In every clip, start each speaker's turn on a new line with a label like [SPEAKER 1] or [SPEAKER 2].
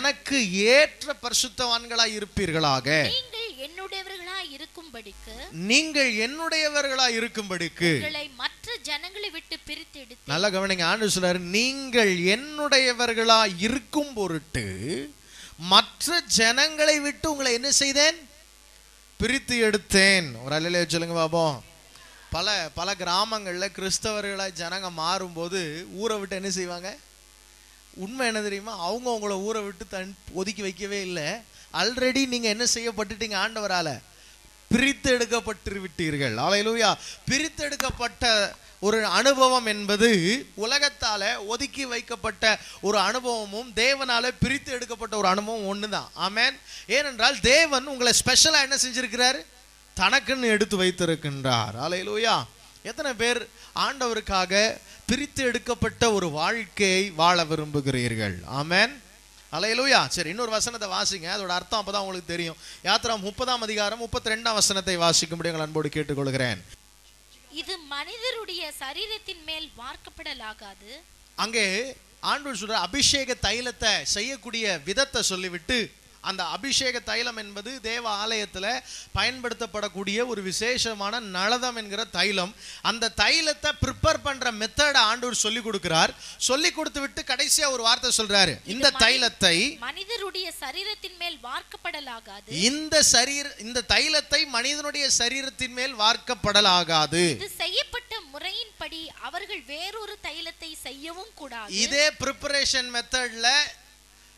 [SPEAKER 1] எனக்கு ஏற்ற பரிசுத்தவான்களாய் இருப்பீர்களாக.
[SPEAKER 2] நீங்கள் என்னுடையவர்களாய் இருக்கும்படிக்கு
[SPEAKER 1] நீங்கள் என்னுடையவர்களாய் இருக்கும்படிக்கு.
[SPEAKER 2] உங்களை மற்ற ஜனங்களை விட்டு பிரித்தெடுத்து
[SPEAKER 1] நல்லா கவனிங்க ஆண்டு சொல்றாரு நீங்கள் என்னுடையவர்களா இருக்கும் பொருட்டு மற்ற ஜனங்களை விட்டு உங்களை என்ன செய்தேன்? பிரித்து எடுத்தேன். ஒரு அலையில சொல்லுங்க பாப்போம். பல பல கிராமங்கள்ல கிறிஸ்தவர்களாய் ஜனங்க மாறும்போது ஊரை விட்டு என்ன செய்வாங்க? உண்மை என்ன தெரியுமா? அவங்க அவங்கள ஊரை விட்டு தன் ஒதுக்கி வைக்கவே இல்லை. ஆல்ரெடி நீங்க என்ன செய்யப்பட்டுட்டீங்க ஆண்டவரால? பிரித்து எடுக்கப்பட்டு விட்டீர்கள் அலையிலூயா பிரித்து எடுக்கப்பட்ட ஒரு அனுபவம் என்பது உலகத்தால ஒதுக்கி வைக்கப்பட்ட ஒரு அனுபவமும் தேவனால பிரித்து எடுக்கப்பட்ட ஒரு அனுபவம் ஒன்று தான் ஆமேன் ஏனென்றால் தேவன் உங்களை ஸ்பெஷலா என்ன செஞ்சிருக்கிறாரு? தனக்குன்னு எடுத்து வைத்திருக்கின்றார். அலையிலூயா எத்தனை பேர் ஆண்டவருக்காக பிரித்து எடுக்கப்பட்ட ஒரு வாழ்க்கையை வாழ விரும்புகிறீர்கள்? ஆமென். அலையலூயா. சரி இன்னொரு வசனத்தை வாசிங்க. அதோட அர்த்தம் அப்பதான் உங்களுக்கு தெரியும். யாத்திரா முப்பதாம் அதிகாரம் முப்பத்தி ரெண்டாம் வசனத்தை வாசிக்கும்படி உங்கள் அன்போடு கேட்டுக்கொள்கிறேன்.
[SPEAKER 2] இது மனிதருடைய சரீரத்தின் மேல் வார்க்கப்படலாகாது
[SPEAKER 1] அங்கே ஆண்டவர் சொல்ற அபிஷேக தைலத்தை செய்யக்கூடிய விதத்தை சொல்லிவிட்டு அந்த அபிஷேக தைலம் என்பது தேவ ஆலயத்துல பயன்படுத்தப்படக்கூடிய ஒரு விசேஷமான நளதம் என்கிற தைலம். அந்த தைலத்தை ப்ரிப்பேர் பண்ற மெத்தடை ஆண்டவர் சொல்லி கொடுக்கிறார். சொல்லி கொடுத்து விட்டு கடைசியா ஒரு வார்த்தை சொல்றாரு. இந்த தைலத்தை
[SPEAKER 2] மனிதருடைய சரீரத்தின் மேல் வார்க்கப்படலாகாது.
[SPEAKER 1] இந்த சரீர இந்த தைலத்தை மனிதனுடைய சரீரத்தின் மேல் வார்க்கப்படலாகாது.
[SPEAKER 2] இது செய்யப்பட்ட முறையின்படி அவர்கள் வேறொரு தைலத்தை செய்யவும் கூடாது.
[SPEAKER 1] இதே ப்ரிப்பரேஷன் மெத்தட்ல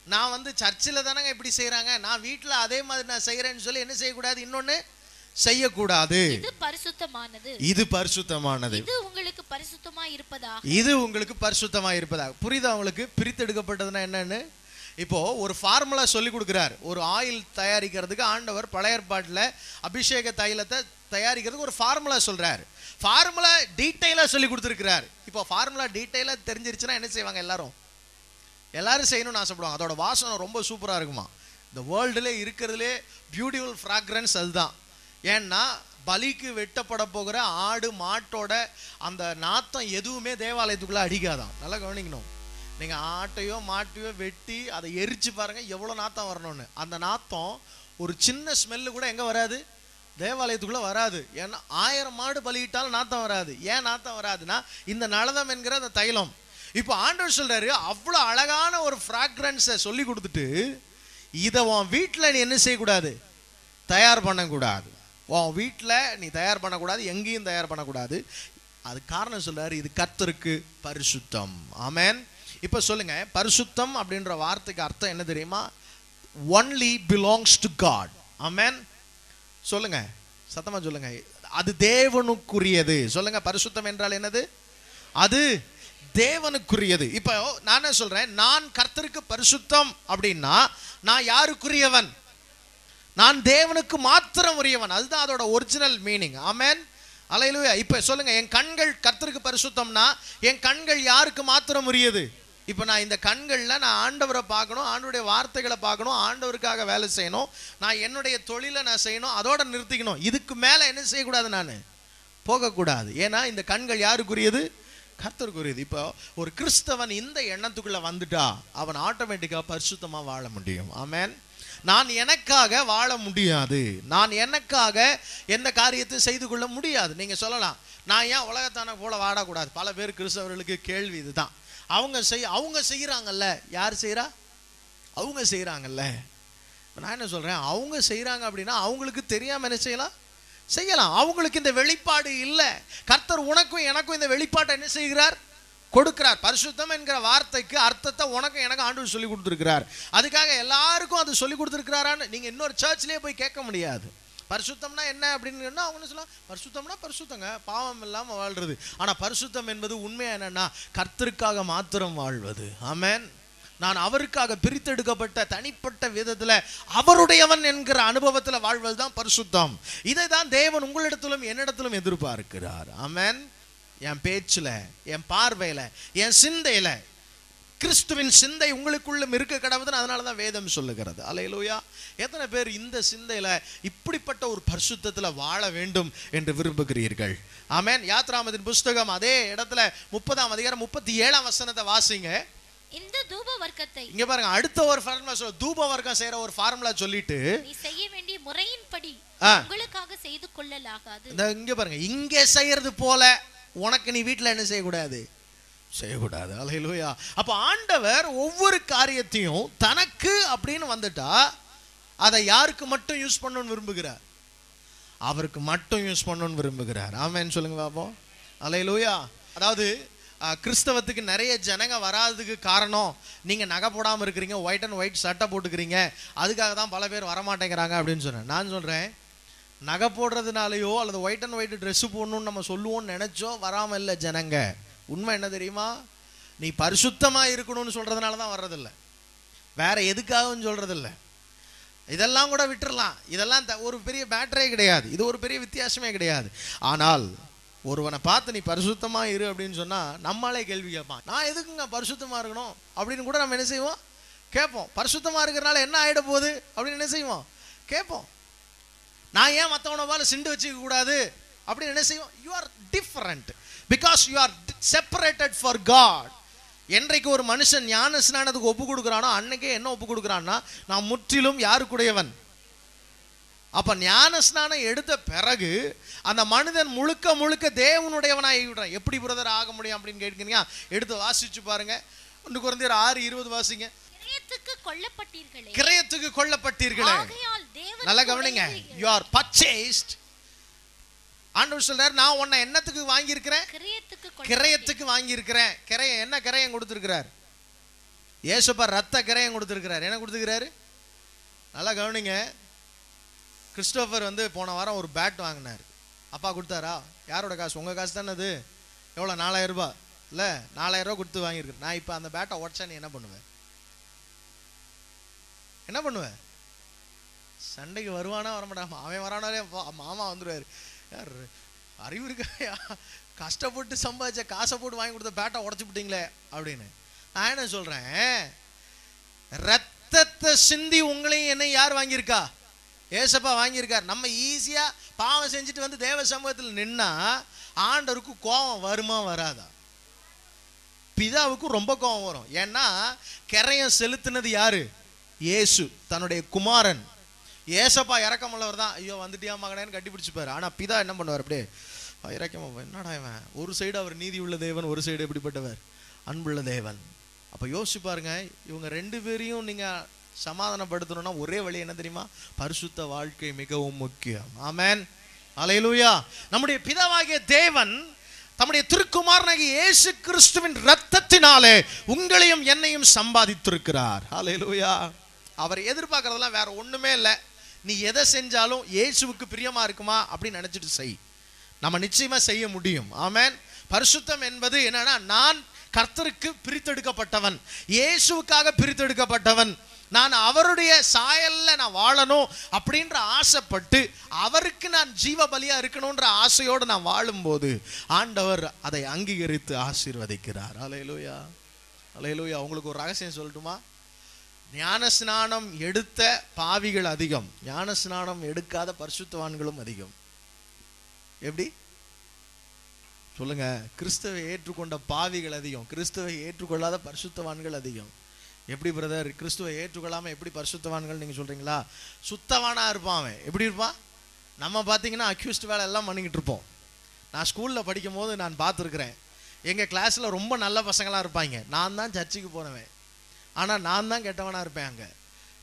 [SPEAKER 1] நான் வந்து சர்ச்சில் தானங்க இப்படி செய்றாங்க. நான் வீட்டில் அதே மாதிரி நான் செய்கிறேன்னு சொல்லி என்ன செய்யக்கூடாது? இன்னொன்று செய்யக்கூடாது.
[SPEAKER 2] இது பரிசுத்தமானது.
[SPEAKER 1] இது பரிசுத்தமானது.
[SPEAKER 2] இது உங்களுக்கு பரிசுத்தமா இருப்பதா
[SPEAKER 1] இது உங்களுக்கு பரிசுத்தமாக இருப்பதாக. புரியுதா உங்களுக்கு? பிரித்தெடுக்கப்பட்டதுன்னா என்னன்னு? இப்போ ஒரு ஃபார்முலா சொல்லி கொடுக்குறார். ஒரு ஆயில் தயாரிக்கிறதுக்கு ஆண்டவர் பழைய ஏற்பாட்டில் அபிஷேக தைலத்தை தயாரிக்கிறதுக்கு ஒரு ஃபார்முலா சொல்றார். ஃபார்முலா டீட்டெயிலாக சொல்லி கொடுத்துருக்கிறார். இப்போ ஃபார்முலா டீட்டெயிலாக தெரிஞ்சிருச்சுன்னா என்ன செய்வாங்க எல்லாரும்? எல்லாரும் செய்யணும்னு ஆசைப்படுவாங்க. அதோட வாசனை ரொம்ப சூப்பராக இருக்குமா? இந்த வேர்ல்டுலே இருக்கிறதுலே பியூட்டிஃபுல் ஃப்ராக்ரன்ஸ் அதுதான். ஏன்னா பலிக்கு வெட்டப்பட போகிற ஆடு மாட்டோட அந்த நாத்தம் எதுவுமே தேவாலயத்துக்குள்ளே அடிக்காதான் நல்லா கவனிக்கணும். நீங்கள் ஆட்டையோ மாட்டையோ வெட்டி அதை எரிச்சு பாருங்கள் எவ்வளோ நாத்தம் வரணும்னு. அந்த நாத்தம் ஒரு சின்ன ஸ்மெல்லு கூட எங்கே வராது? தேவாலயத்துக்குள்ளே வராது. ஏன்னா ஆயிரம் மாடு பலியிட்டாலும் நாத்தம் வராது. ஏன் நாத்தம் வராதுன்னா இந்த நலதம் என்கிற அந்த தைலம். இப்போ ஆண்டவர் சொல்றாரு அவ்வளோ அழகான ஒரு ஃப்ராக்ரன்ஸை சொல்லி கொடுத்துட்டு இதை உன் வீட்டில் நீ என்ன செய்யக்கூடாது? தயார் பண்ணக்கூடாது. உன் வீட்டில் நீ தயார் பண்ணக்கூடாது எங்கேயும் தயார் பண்ணக்கூடாது. அது காரணம் சொல்றாரு இது கர்த்தருக்கு பரிசுத்தம். ஆமேன். இப்போ சொல்லுங்க பரிசுத்தம் அப்படின்ற வார்த்தைக்கு அர்த்தம் என்ன தெரியுமா? Only belongs to God amen. சொல்லுங்க சத்தமாக சொல்லுங்க. அது தேவனுக்குரியது. சொல்லுங்க பரிசுத்தம் என்றால் என்னது? அது தேவனுக்குரியது. இப்போ நான் என்ன சொல்கிறேன் நான் கர்த்தருக்கு பரிசுத்தம் அப்படின்னா நான் யாருக்குரியவன்? நான் தேவனுக்கு மாத்திரம் உரியவன் அதுதான் அதோட ஒரிஜினல் மீனிங் ஆமேன் அலையிலுயா இப்போ சொல்லுங்கள் என் கண்கள் கர்த்தருக்கு பரிசுத்தம்னா என் கண்கள் யாருக்கு மாத்திரம் உரியது இப்போ நான் இந்த கண்களில் நான் ஆண்டவரை பார்க்கணும் ஆண்டவருடைய வார்த்தைகளை பார்க்கணும் ஆண்டவருக்காக வேலை செய்யணும் நான் என்னுடைய தொழிலை நான் செய்யணும் அதோட நிறுத்திக்கணும். இதுக்கு மேலே என்ன செய்யக்கூடாது நான்? போகக்கூடாது. ஏன்னா இந்த கண்கள் யாருக்குரியது? கர்த்தருக்குரியது இப்போ ஒரு கிறிஸ்தவன் இந்த எண்ணத்துக்குள்ளே வந்துட்டா அவன் ஆட்டோமேட்டிக்காக பரிசுத்தமாக வாழ முடியும். ஆமேன். நான் எனக்காக வாழ முடியாது. நான் எனக்காக எந்த காரியத்தையும் செய்து கொள்ள முடியாது. நீங்கள் சொல்லலாம் நான் ஏன் உலகத்தான போல வாடக்கூடாது? பல பேர் கிறிஸ்தவர்களுக்கு கேள்வி இதுதான். அவங்க செய் அவங்க செய்கிறாங்கல்ல யார் செய்கிறா அவங்க செய்கிறாங்கல்ல நான் என்ன சொல்கிறேன் அவங்க செய்கிறாங்க அப்படின்னா அவங்களுக்கு தெரியாமல் என்ன செய்யலாம்? செய்யலாம். அவங்களுக்கு இந்த வெளிப்பாடு இல்லை. கர்த்தர் உனக்கும் எனக்கும் இந்த வெளிப்பாட்டை என்ன செய்கிறார்? கொடுக்கிறார். பரிசுத்தம் என்கிற வார்த்தைக்கு அர்த்தத்தை உனக்கும் எனக்கு ஆண்டு சொல்லி கொடுத்துருக்கிறார். அதுக்காக எல்லாருக்கும் அது சொல்லி கொடுத்துருக்கிறாரான்னு நீங்கள் இன்னொரு சர்ச்லேயே போய் கேட்க முடியாது. பரிசுத்தம்னா என்ன அப்படின்னு அவங்க என்ன சொல்லலாம் பரிசுத்தம்னா பரிசுத்தங்க பாவம் இல்லாமல் வாழ்றது. ஆனால் பரிசுத்தம் என்பது உண்மையாக என்னன்னா கர்த்தருக்காக மாத்திரம் வாழ்வது. ஆமேன் நான் அவருக்காக பிரித்தெடுக்கப்பட்ட தனிப்பட்ட விதத்தில் அவருடையவன் என்கிற அனுபவத்தில் வாழ்வது தான் பரிசுத்தம். இதை தான் தேவன் உங்களிடத்திலும் என்னிடத்திலும் எதிர்பார்க்கிறார். ஆமென். என் பேச்சில் என் பார்வையில் என் சிந்தையில். கிறிஸ்துவின் சிந்தை உங்களுக்குள்ளும் இருக்க கடவுதுன்னு அதனால தான் வேதம் சொல்லுகிறது. அலையலூயா எத்தனை பேர் இந்த சிந்தையில் இப்படிப்பட்ட ஒரு பரிசுத்தத்தில் வாழ வேண்டும் என்று விரும்புகிறீர்கள்? ஆமேன். யாத்ராமதின் புஸ்தகம் அதே இடத்துல முப்பதாம் அதிகாரம் முப்பத்தி ஏழாம் வசனத்தை வாசிங்க.
[SPEAKER 2] இந்த தூப வர்க்கத்தை
[SPEAKER 1] இங்க பாருங்க அடுத்த ஒரு ஃபார்முலா சொல்ல தூப வர்க்கம் செய்யற ஒரு ஃபார்முலா சொல்லிட்டு
[SPEAKER 2] நீ செய்ய வேண்டிய முறையின்படி. உங்களுக்காக செய்து கொள்ளலாகாது.
[SPEAKER 1] இந்த இங்க பாருங்க இங்க செய்யறது போல உனக்கு நீ வீட்ல என்ன செய்யக்கூடாது? செய்யக்கூடாது. அலையிலூயா. அப்ப ஆண்டவர் ஒவ்வொரு காரியத்தையும் தனக்கு அப்படின்னு வந்துட்டா அதை யாருக்கு மட்டும் யூஸ் பண்ணணும்னு விரும்புகிறார்? அவருக்கு மட்டும் யூஸ் பண்ணணும்னு விரும்புகிறார். ஆமென்னு சொல்லுங்க பாப்போம். அலையிலூயா. அதாவது கிறிஸ்தவத்துக்கு நிறைய ஜனங்க வராததுக்கு காரணம் நீங்கள் நகை போடாமல் இருக்கிறீங்க ஒயிட் அண்ட் ஒயிட் சட்டை போட்டுக்கிறீங்க அதுக்காக தான் பல பேர் வரமாட்டேங்கிறாங்க அப்படின்னு சொன்னேன். நான் சொல்கிறேன் நகை போடுறதுனாலையோ அல்லது ஒயிட் அண்ட் ஒயிட் ட்ரெஸ்ஸு போடணும்னு நம்ம சொல்லுவோம்னு நினச்சோ வராமல் இல்லை ஜனங்க. உண்மை என்ன தெரியுமா? நீ பரிசுத்தமாக இருக்கணும்னு சொல்கிறதுனால தான் வர்றதில்ல. வேற எதுக்காகவும் சொல்கிறதில்ல இதெல்லாம் கூட விட்டுறலாம். இதெல்லாம் த- ஒரு பெரிய பேட்டரே கிடையாது. இது ஒரு பெரிய வித்தியாசமே கிடையாது. ஆனால் ஒருவனை பார்த்து நீ பரிசுத்தமா இரு அப்படின்னு சொன்னா நம்மளே கேள்வி கேட்பான். நான் எதுக்குங்க பரிசுத்தமா இருக்கணும் அப்படின்னு கூட நம்ம என்ன செய்வோம்? கேட்போம். பரிசுத்தமா இருக்கிறனால என்ன ஆகிட போகுது அப்படின்னு என்ன செய்வோம்? கேட்போம். நான் ஏன் மற்றவனை போல சிண்டு வச்சுக்க கூடாது அப்படின்னு என்ன செய்வோம்? You are different because you are separated for God என்றைக்கு ஒரு மனுஷன் ஞான ஸ்நானத்துக்கு ஒப்பு கொடுக்குறானோ அன்னைக்கே என்ன ஒப்பு கொடுக்குறான்னா நான் முற்றிலும் யாருக்குடையவன். அப்ப ஞான ஸ்நானம் எடுத்த பிறகு அந்த மனிதன் முழுக்க முழுக்க தேவனுடையவனாகி விடுறான். எப்படி பிரதர் ஆக முடியும் அப்படின்னு கேட்கிறீங்க? எடுத்து வாசிச்சு பாருங்க. ஒன்று குறைந்தர் ஆறு இருபது வாசிங்க.
[SPEAKER 2] கிரயத்துக்கு கொல்லப்பட்டீர்களே.
[SPEAKER 1] நல்லா கவனிங்க. யூ ஆர் பர்ச்சேஸ்ட் ஆண்டவர் சொல்றாரு நான் உன்னை என்னத்துக்கு வாங்கியிருக்கிறேன்?
[SPEAKER 2] கிரயத்துக்கு
[SPEAKER 1] வாங்கியிருக்கிறேன். கிரயம் என்ன கிரயம் கொடுத்துருக்கிறார்? ஏசப்பா ரத்த கிரயம் கொடுத்துருக்கிறார். என்ன கொடுத்துருக்கிறாரு? நல்லா கவனிங்க. கிறிஸ்டோஃபர் வந்து போன வாரம் ஒரு பேட் வாங்கினார். அப்பா கொடுத்தாரா? யாரோட காசு? உங்கள் காசு தானே அது? எவ்வளோ நாலாயிரரூபா இல்லை நாலாயிரரூபா கொடுத்து வாங்கியிருக்கு நான் இப்போ அந்த பேட்டை உடச்சா நீ என்ன பண்ணுவேன் என்ன பண்ணுவேன் சண்டைக்கு வருவானா வரமாட்டாமா அவன் வரானாலே மாமா வந்துடுவார் யார்? அறிவு இருக்காயா? கஷ்டப்பட்டு சம்பாதிச்ச காசை போட்டு வாங்கி கொடுத்த பேட்டை உடச்சி விட்டீங்களே அப்படின்னு. நான் என்ன சொல்கிறேன் ரத்தத்தை சிந்தி உங்களையும் என்ன யார் வாங்கியிருக்கா? ஏசப்பா வாங்கியிருக்கார். நம்ம ஈஸியா பாவம் செஞ்சுட்டு வந்து தேவ சமூகத்தில் நின்னா ஆண்டருக்கு கோபம் வருமா வராதா? பிதாவுக்கு ரொம்ப கோபம் வரும். ஏன்னா கரையம் செலுத்தினது யாரு? இயேசு தன்னுடைய குமாரன். ஏசப்பா இறக்கமுள்ளவர் தான். ஐயோ வந்துட்டியா மகனேன்னு கட்டிப்பிடிச்சுப்பாரு. ஆனால் பிதா என்ன பண்ணுவார்? அப்படியே இறக்கமா என்னடா இவன்? ஒரு சைடு அவர் நீதி உள்ள தேவன் ஒரு சைடு எப்படிப்பட்டவர்? அன்புள்ள தேவன். அப்போ யோசிச்சு பாருங்க இவங்க ரெண்டு பேரையும் நீங்கள் சமாதானப்படுத்தணும்னா ஒரே வழி என்ன தெரியுமா? பரிசுத்த வாழ்க்கை மிகவும் முக்கியம். ஆமேன். அலையலூயா நம்முடைய பிதாவாகிய தேவன் தம்முடைய திருக்குமாரனாகிய இயேசு கிறிஸ்துவின் ரத்தத்தினாலே உங்களையும் என்னையும் சம்பாதித்திருக்கிறார். ஹalleluya. அவர் எதிர்பார்க்கறதெல்லாம் வேற ஒண்ணுமே இல்லை. நீ எதை செஞ்சாலும் இயேசுவுக்கு பிரியமா இருக்குமா அப்படின்னு நினைச்சிட்டு செய். நம்ம நிச்சயமா செய்ய முடியும். ஆமேன். பரிசுத்தம் என்பது என்னன்னா நான் கர்த்தருக்கு பிரித்தெடுக்கப்பட்டவன். இயேசுவுக்காக பிரித்தெடுக்கப்பட்டவன். நான் அவருடைய சாயல்ல நான் வாழணும் அப்படின்ற ஆசைப்பட்டு அவருக்கு நான் ஜீவ பலியா இருக்கணும்ன்ற ஆசையோடு நான் வாழும்போது ஆண்டவர் அதை அங்கீகரித்து ஆசீர்வதிக்கிறார். அலையலூயா அலையலூயா உங்களுக்கு ஒரு ரகசியம் சொல்லட்டுமா? ஞான ஸ்நானம் எடுத்த பாவிகள் அதிகம். ஞான ஸ்நானம் எடுக்காத பரிசுத்தவான்களும் அதிகம். எப்படி? சொல்லுங்க. கிறிஸ்தவை ஏற்றுக்கொண்ட பாவிகள் அதிகம். கிறிஸ்தவை ஏற்றுக்கொள்ளாத பரிசுத்தவான்கள் அதிகம். எப்படி பிரதர் கிறிஸ்துவை ஏற்றுக்கொள்ளாமல் எப்படி பரிசுத்தவான்கள் நீங்கள் சொல்கிறீங்களா சுத்தவானா இருப்பான் அவன். எப்படி இருப்பான்? நம்ம பார்த்தீங்கன்னா அக்யூஸ்ட் வேலை எல்லாம் பண்ணிக்கிட்டு இருப்போம். நான் ஸ்கூலில் படிக்கும் போது நான் பார்த்துருக்குறேன். எங்கள் கிளாஸில் ரொம்ப நல்ல பசங்களாக இருப்பாங்க. நான் தான் சர்ச்சுக்கு போனவன். ஆனால் நான் தான் கெட்டவனாக இருப்பேன் அங்கே.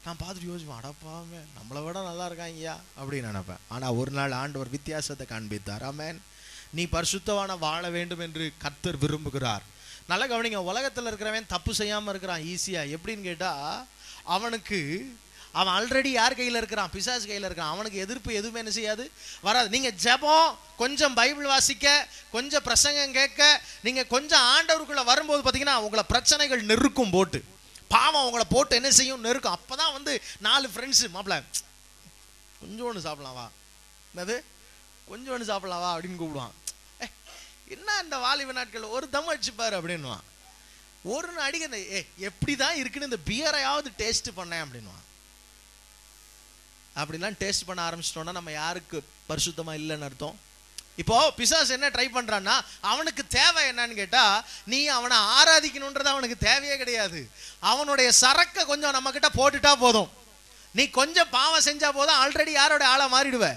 [SPEAKER 1] நான் பார்த்துட்டு யோசிப்பேன் அடப்பாவே நம்மளை விட நல்லா இருக்காங்கய்யா அப்படின்னு நினைப்பேன். ஆனால் ஒரு நாள் ஆண்டவர் வித்தியாசத்தை காண்பித்தார். ஆமென். நீ பரிசுத்தவான வாழ வேண்டும் என்று கர்த்தர் விரும்புகிறார். நல்லா கவனிங்க உலகத்தில் இருக்கிறவன் தப்பு செய்யாமல் இருக்கிறான் ஈஸியாக எப்படின்னு கேட்டால் அவனுக்கு அவன் ஆல்ரெடி யார் கையில் இருக்கிறான்? பிசாசு கையில் இருக்கிறான். அவனுக்கு எதிர்ப்பு எதுவுமே என்ன செய்யாது? வராது. நீங்கள் ஜெபம் கொஞ்சம் பைபிள் வாசிக்க கொஞ்சம் பிரசங்கம் கேட்க நீங்கள் கொஞ்சம் ஆண்டவருக்குள்ளே வரும்போது பார்த்தீங்கன்னா உங்களை பிரச்சனைகள் நெருக்கும் போட்டு. பாவம் உங்களை போட்டு என்ன செய்யும்? நெருக்கும். அப்போ தான் வந்து நாலு ஃப்ரெண்ட்ஸு மாப்பிள கொஞ்சோண்டு சாப்பிடலாம் வா. என்னது? கொஞ்சோண்டு சாப்பிடலாம் வா அப்படின்னு கூப்பிடுவான். என்ன இந்த வாலிப நாட்கள்? ஒரு தம் அடிச்சுப்பாரு அப்படின்னுவான். ஒரு அடிக்க இந்த ஏ எப்படி தான் இருக்குன்னு இந்த பியரையாவது டேஸ்ட் பண்ணேன் அப்படின்னுவான். அப்படிலாம் டேஸ்ட் பண்ண ஆரம்பிச்சிட்டோம்னா நம்ம யாருக்கு பரிசுத்தமா இல்லைன்னு அர்த்தம்? இப்போ பிசாஸ் என்ன ட்ரை பண்ணுறான்னா அவனுக்கு தேவை என்னன்னு கேட்டால் நீ அவனை ஆராதிக்கணுன்றது அவனுக்கு தேவையே கிடையாது. அவனுடைய சரக்கை கொஞ்சம் நம்மக்கிட்ட போட்டுட்டா போதும். நீ கொஞ்சம் பாவம் செஞ்சால் போதும். ஆல்ரெடி யாரோட ஆளை மாறிடுவ.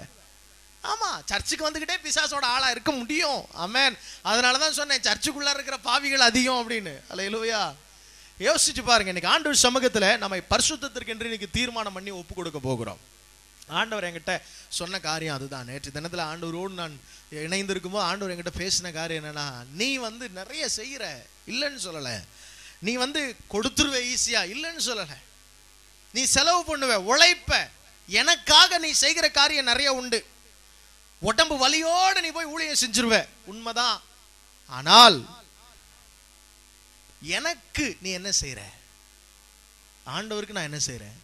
[SPEAKER 1] ஆமாம் சர்ச்சுக்கு வந்துக்கிட்டே பிசாசோட ஆளாக இருக்க முடியும். அமேன் அதனால தான் சொன்னேன் சர்ச்சுக்குள்ளே இருக்கிற பாவிகள் அதிகம் அப்படின்னு. அல்லேலூயா யோசிச்சு பாருங்க இன்னைக்கு ஆண்டவர் சமூகத்தில் நம்ம பரிசுத்தத்திற்கு என்று இன்னைக்கு தீர்மானம் பண்ணி ஒப்பு கொடுக்க போகிறோம். ஆண்டவர் என்கிட்ட சொன்ன காரியம் அதுதான். நேற்று தினத்தில் ஆண்டவரோடு நான் இணைந்திருக்கும்போது ஆண்டவர் என்கிட்ட பேசின காரியம் என்னன்னா நீ வந்து நிறைய செய்கிற இல்லைன்னு சொல்லலை. நீ வந்து கொடுத்துருவ ஈஸியாக இல்லைன்னு சொல்லலை. நீ செலவு பண்ணுவ உழைப்ப. எனக்காக நீ செய்கிற காரியம் நிறைய உண்டு. உடம்பு வலியோட நீ போய் ஊழியம் செஞ்சிருவ. உண்மைதான். ஆனால் எனக்கு நீ என்ன செய்யற ஆண்டவருக்கு நான் என்ன செய்றேன்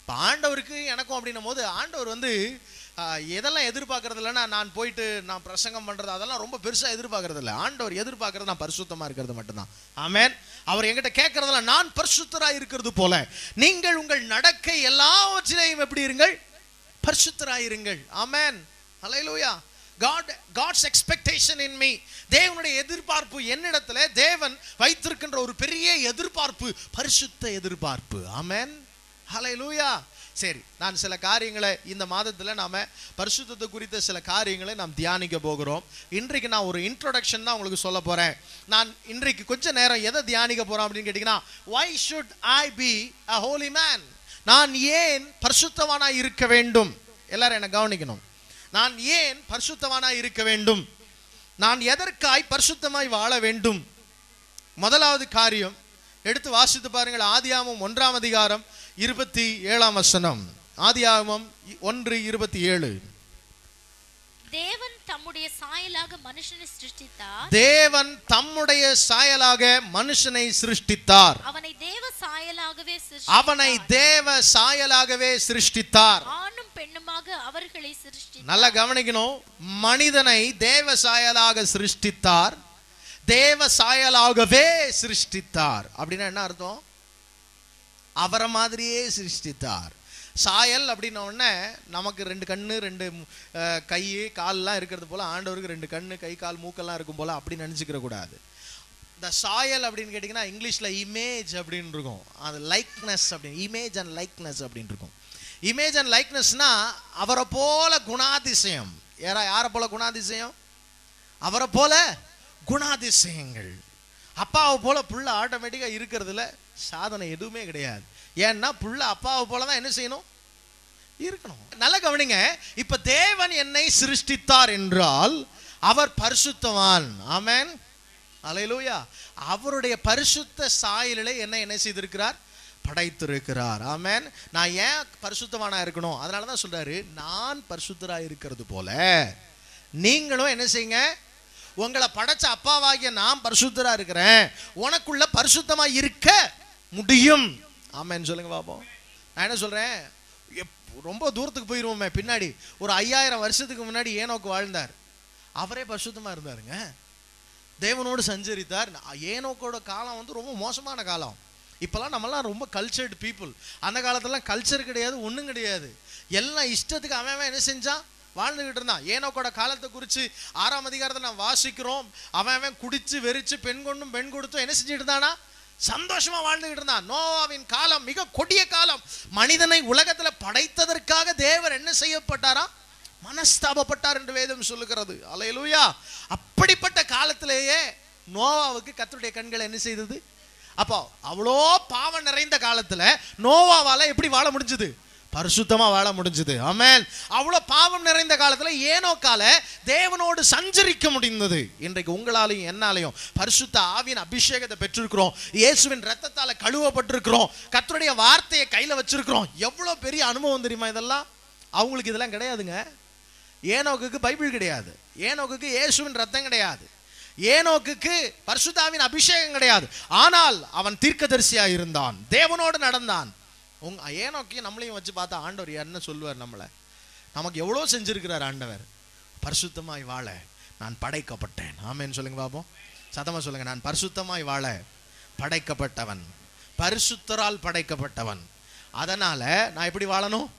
[SPEAKER 1] இப்போ ஆண்டவருக்கு எனக்கும் அப்படின்னும் போது ஆண்டவர் வந்து எதெல்லாம் எதிர்பார்க்கறது இல்லைன்னா நான் போயிட்டு நான் பிரசங்கம் பண்றது அதெல்லாம் ரொம்ப பெருசா எதிர்பார்க்கறது இல்லை. ஆண்டவர் எதிர்பார்க்கறது நான் பரிசுத்தமா இருக்கிறது மட்டும்தான். ஆமேன். அவர் என்கிட்ட கேட்கறதெல்லாம் நான் பரிசுத்தரா இருக்கிறது போல. நீங்கள் உங்கள் நடக்கை எல்லாவற்றிலையும் எப்படி இருங்கள்? பரிசுத்தராயிருங்கள். Amen. Hallelujah God God's expectation in me தேவனுடைய எதிர்பார்ப்பு என்னிடத்துல தேவன் வைத்திருக்கின்ற ஒரு பெரிய எதிர்பார்ப்பு பரிசுத்த எதிர்பார்ப்பு. அமென் ஹலை லூயா சரி நான் சில காரியங்களை இந்த மாதத்தில் நாம் பரிசுத்தத்தை குறித்த சில காரியங்களை நாம் தியானிக்க போகிறோம். இன்றைக்கு நான் ஒரு இன்ட்ரொடக்ஷன் தான் உங்களுக்கு சொல்ல போகிறேன் நான் இன்றைக்கு கொஞ்ச நேரம் எதை தியானிக்க போகிறோம் அப்படின்னு கேட்டிங்கன்னா why should I be a holy man நான் ஏன் பரிசுத்தவானாக இருக்க வேண்டும்? எல்லாரும் என்னை கவனிக்கணும். நான் ஏன் பரிசுத்தவானா இருக்க வேண்டும்? நான் எதற்காய் பரிசுத்தமாய் வாழ வேண்டும்? முதலாவது காரியம் எடுத்து வாசித்து பாருங்கள். ஆதியாகமம் ஒன்றாம் அதிகாரம் இருபத்தி ஏழாம் வசனம். ஆதியாகமம் ஒன்று இருபத்தி ஏழு.
[SPEAKER 2] தேவன் தம்முடைய சாயலாக மனுஷனை சிருஷ்டித்தார்.
[SPEAKER 1] தேவன் தம்முடைய சாயலாக மனுஷனை சிருஷ்டித்தார்.
[SPEAKER 2] அவனை தேவ சாயலாகவே
[SPEAKER 1] அவனை
[SPEAKER 2] சிருஷ்டித்தார்
[SPEAKER 1] தேவ சாயலாகவே சிருஷ்டித்தார்.
[SPEAKER 2] ஆணும் பெண்ணுமாக அவர்களை சிருஷ்டி
[SPEAKER 1] நல்லா கவனிக்கணும். மனிதனை தேவ சாயலாக சிருஷ்டித்தார் தேவ சாயலாகவே சிருஷ்டித்தார். அப்படின்னா என்ன அர்த்தம்? அவரை மாதிரியே சிருஷ்டித்தார். சாயல் அப்படின்ன உடனே நமக்கு ரெண்டு கண்ணு ரெண்டு கை கால்லாம் இருக்கிறது போல ஆண்டவருக்கு ரெண்டு கண்ணு கை கால் மூக்கெல்லாம் இருக்கும் போல அப்படின்னு நினச்சிக்கிற கூடாது. இந்த சாயல் அப்படின்னு கேட்டிங்கன்னா இங்கிலீஷில் இமேஜ் அப்படின்னு இருக்கும். அது லைக்னஸ் அப்படின்னு இமேஜ் அண்ட் லைக்னஸ் அப்படின்னு இருக்கும். இமேஜ் அண்ட் லைக்னஸ்னா அவரை போல குணாதிசயம். யாரா யாரை போல குணாதிசயம்? அவரை போல குணாதிசயங்கள். அப்பாவை போல புள்ள ஆட்டோமேட்டிக்காக இருக்கிறதுல சாதனை எதுவுமே கிடையாது. ஏன்னா புள்ள அப்பாவை போல தான் என்ன செய்யணும்? இருக்கணும். நல்லா கவனிங்க. இப்ப தேவன் என்னை சிருஷ்டித்தார் என்றால் அவர் பரிசுத்தவான். ஆமேன். அலையிலூயா அவருடைய பரிசுத்த சாயலிலே என்ன என்ன செய்திருக்கிறார்? படைத்திருக்கிறார். ஆமேன். நான் ஏன் பரிசுத்தவானா இருக்கணும்? அதனால தான் சொல்றாரு நான் பரிசுத்தராக இருக்கிறது போல நீங்களும் என்ன செய்யுங்க? உங்களை படைச்ச அப்பாவாகிய நான் பரிசுத்தராக இருக்கிறேன். உனக்குள்ள பரிசுத்தமாக இருக்க முடியும். ஆமேன்னு சொல்லுங்க பாப்போம். நான் என்ன சொல்றேன்? எப்- ரொம்ப தூரத்துக்கு போயிருவோமே பின்னாடி. ஒரு ஐயாயிரம் வருஷத்துக்கு முன்னாடி ஏனோக்கு வாழ்ந்தார். அவரே பரிசுத்தமாக இருந்தாருங்க. தேவனோடு சஞ்சரித்தார். ஏனோக்கோட காலம் வந்து ரொம்ப மோசமான காலம். இப்போல்லாம் நம்மலாம் ரொம்ப கல்ச்சர்டு பீப்புள் அந்த காலத்துலலாம் கல்ச்சர் கிடையாது ஒன்றும் கிடையாது. எல்லாம் இஷ்டத்துக்கு அவன் என்ன செஞ்சான் வாழ்ந்துகிட்டு இருந்தான். ஏனோக்கோட காலத்தை குறித்து ஆறாம் அதிகாரத்தை நான் வாசிக்கிறோம். அவன் அவன் குடித்து வெறிச்சு பெண் கொண்டும் பெண் கொடுத்தும் என்ன செஞ்சுட்டு இருந்தானா? சந்தோஷமா வாழ்ந்துகிட்டு இருந்தான். நோவாவின் காலம் மிக கொடிய காலம். மனிதனை உலகத்துல படைத்ததற்காக தேவர் என்ன செய்யப்பட்டாரா? மனஸ்தாபப்பட்டார் என்று வேதம் சொல்லுகிறது. அலையலூயா. அப்படிப்பட்ட காலத்திலேயே நோவாவுக்கு கத்துடைய கண்கள் என்ன செய்தது? அப்போ அவ்வளோ பாவம் நிறைந்த காலத்தில் நோவாவால் எப்படி வாழ முடிஞ்சுது? பரிசுத்தமாக வாழ முடிஞ்சது. ஆமேன். அவ்வளோ பாவம் நிறைந்த காலத்தில் ஏனோக்கால தேவனோடு சஞ்சரிக்க முடிந்தது. இன்றைக்கு உங்களாலையும் என்னாலையும் பரிசுத்த ஆவியின் அபிஷேகத்தை பெற்றிருக்கிறோம். இயேசுவின் ரத்தத்தால் கழுவப்பட்டிருக்கிறோம். கத்தருடைய வார்த்தையை கையில் வச்சிருக்கிறோம். எவ்வளோ பெரிய அனுபவம் தெரியுமா இதெல்லாம்? அவங்களுக்கு இதெல்லாம் கிடையாதுங்க. ஏனோக்கு பைபிள் கிடையாது. ஏனோக்கு இயேசுவின் ரத்தம் கிடையாது. ஏனோக்குக்கு பரிசுத்தாவின் அபிஷேகம் கிடையாது. ஆனால் அவன் தீர்க்கதரிசியா இருந்தான். தேவனோடு நடந்தான். உங்க ஏனோக்கையும் நம்மளையும் வச்சு பார்த்தா ஆண்டவர் என்ன சொல்லுவார் நம்மளை? நமக்கு எவ்வளோ செஞ்சிருக்கிறார் ஆண்டவர்? பரிசுத்தமாய் வாழ. நான் படைக்கப்பட்டேன். ஆமேன்னு சொல்லுங்க பாப்போம். சதமாக சொல்லுங்க. நான் பரிசுத்தமாய் வாழ படைக்கப்பட்டவன். பரிசுத்தரால் படைக்கப்பட்டவன். அதனால நான் எப்படி வாழணும்?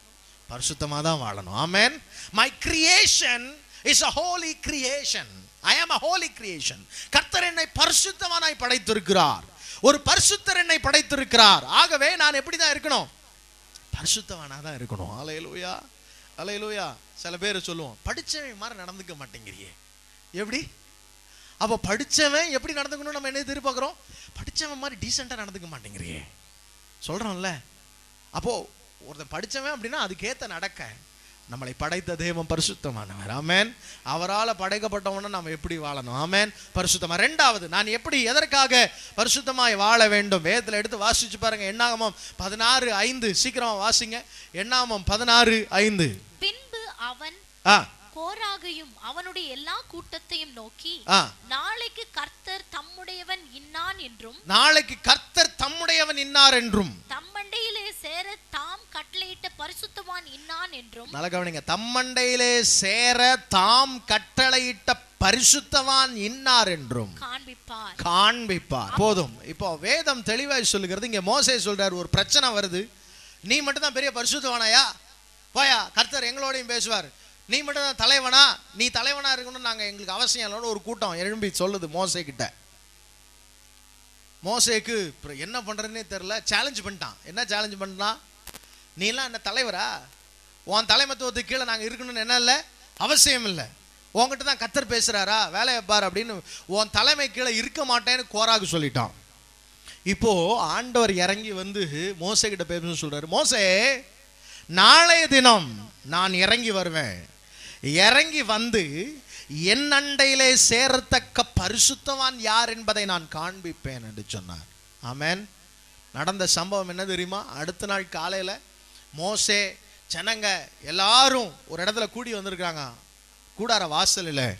[SPEAKER 1] பரிசுத்தமாக தான் வாழணும். Amen. My creation is a holy creation. I am a holy creation. கர்த்தர் என்னை பரிசுத்தவனாய் படைத்திருக்கிறார். ஒரு பரிசுத்தர் என்னை படைத்திருக்கிறார். ஆகவே நான் எப்படி தான் இருக்கணும்? பரிசுத்தவனாக தான் இருக்கணும். அலையலூயா அலையலூயா சில பேர் சொல்லுவோம் படிச்சவன் மாதிரி நடந்துக்க மாட்டேங்கிறியே. எப்படி? அப்போ படிச்சவன் எப்படி நடந்துக்கணும் நம்ம என்ன எதிர்பார்க்குறோம்? படிச்சவன் மாதிரி டீசெண்டாக நடந்துக்க மாட்டேங்கிறியே. சொல்கிறோம்ல அப்போ ஒருத்தன் படிச்சவன் அப்படின்னா அதுக்கேத்த நடக்க. நம்மளை படைத்த தெய்வம் பரிசுத்தமானவர். ஆமென். அவரால் படைக்கப்பட்டவன நம்ம எப்படி வாழணும்? ஆமென். பரிசுத்தமா? ரெண்டாவது நான் எப்படி எதற்காக பரிசுத்தமாய் வாழ வேண்டும்? வேதத்தில் எடுத்து வாசிச்சு பாருங்க. எண்ணாகமம் பதினாறு ஐந்து. சீக்கிரமா வாசிங்க. எண்ணாகமம் பதினாறு ஐந்து.
[SPEAKER 2] பின்பு அவன்
[SPEAKER 1] ஆ.
[SPEAKER 2] கோராகையும் அவனுடைய எல்லா கூட்டத்தையும் நோக்கி நாளைக்கு கர்த்தர் தம்முடையவன் இன்னான் என்றும்
[SPEAKER 1] நாளைக்கு கர்த்தர் தம்முடையவன் இன்னார் என்றும்.
[SPEAKER 2] தம்மண்டையிலே சேர தாம் கட்டளையிட்ட பரிசுத்தவான் இன்னான் என்றும்
[SPEAKER 1] நல்ல கவனிங்க தம்மண்டையிலே சேர தாம் கட்டளையிட்ட பரிசுத்தவான் இன்னார் என்றும்.
[SPEAKER 2] காண்பிப்பார்.
[SPEAKER 1] காண்பிப்பார். போதும். இப்போ வேதம் தெளிவாய் சொல்லுகிறது. இங்க மோசே சொல்றாரு ஒரு பிரச்சனை வருது. நீ மட்டும் தான் பெரிய பரிசுத்தவானாயா? போயா கர்த்தர் எங்களோடையும் பேசுவார். நீ மட்டும் தான் தலைவனா? நீ தலைவனா இருக்கணும்னு நாங்கள் எங்களுக்கு அவசியம் இல்லைன்னு ஒரு கூட்டம் எழும்பி சொல்லுது மோசே கிட்ட. மோசேக்கு அப்புறம் என்ன பண்ணுறதுனே தெரில சேலஞ்ச் பண்ணிட்டான். என்ன சேலஞ்ச் பண்ணான் நீ எல்லாம் என்ன தலைவரா? உன் தலைமத்துவத்துக்கு கீழே நாங்கள் இருக்கணும்னு என்ன இல்லை? அவசியம் இல்லை. உன்கிட்ட தான் கத்தர் பேசுறாரா? வேலையை பார் அப்படின்னு உன் தலைமை கீழே இருக்க மாட்டேன்னு கோராகு சொல்லிட்டான். இப்போ ஆண்டவர் இறங்கி வந்து மோசே கிட்ட பேச சொல்கிறாரு மோசே நாளைய தினம் நான் இறங்கி வருவேன். இறங்கி வந்து என் அண்டையிலே சேரத்தக்க பரிசுத்தவான் யார் என்பதை நான் காண்பிப்பேன் என்று சொன்னார். ஆமேன். நடந்த சம்பவம் என்ன தெரியுமா? அடுத்த நாள் காலையில் மோசே ஜனங்க எல்லாரும் ஒரு இடத்துல கூடி வந்திருக்காங்க கூடார வாசலில்.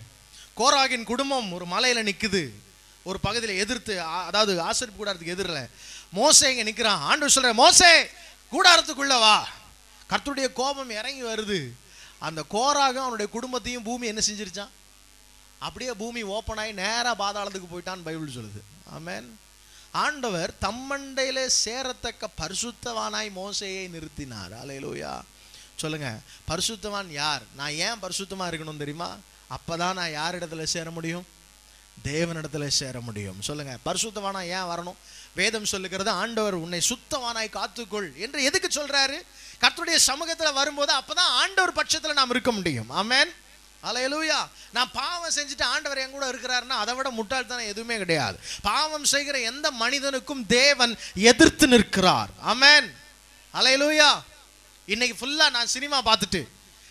[SPEAKER 1] கோராகின் குடும்பம் ஒரு மலையில் நிற்குது ஒரு பகுதியில் எதிர்த்து அதாவது ஆசிரியப்பு கூடாரத்துக்கு எதிரில். மோசே இங்கே நிற்கிறான் ஆண்டு சொல்கிற மோசே கூடாரத்துக்குள்ள வா. கர்த்தருடைய கோபம் இறங்கி வருது. அந்த கோராக அவனுடைய குடும்பத்தையும் பூமி என்ன செஞ்சிருச்சான்? அப்படியே பூமி ஓப்பன் ஆகி நேராக பாதாளத்துக்கு போயிட்டான்னு பைபிள் சொல்லுது. ஆமேன். ஆண்டவர் தம்மண்டையில் சேரத்தக்க பரிசுத்தவானாய் மோசையை நிறுத்தினார். அலையலோயா சொல்லுங்க பரிசுத்தவான் யார்? நான் ஏன் பரிசுத்தமாக இருக்கணும் தெரியுமா? அப்போ தான் நான் யார் இடத்துல சேர முடியும்? தேவனிடத்தில் சேர முடியும். சொல்லுங்க. பரிசுத்தவானா ஏன் வரணும்? வேதம் சொல்லுகிறது ஆண்டவர் உன்னை சுத்தவானாய் காத்துக்கொள். என்று எதுக்கு சொல்றாரு? கர்த்தருடைய சமூகத்தில் வரும்போது அப்பதான் ஆண்டவர் பட்சத்தில் நாம் இருக்க முடியும். ஆமேன் அலையலூயா நான் பாவம் செஞ்சுட்டு ஆண்டவர் என் கூட இருக்கிறாருன்னா அதை விட முட்டாள்தனம் எதுவுமே கிடையாது. பாவம் செய்கிற எந்த மனிதனுக்கும் தேவன் எதிர்த்து நிற்கிறார். ஆமென் அலையலூயா இன்னைக்கு ஃபுல்லா நான் சினிமா பார்த்துட்டு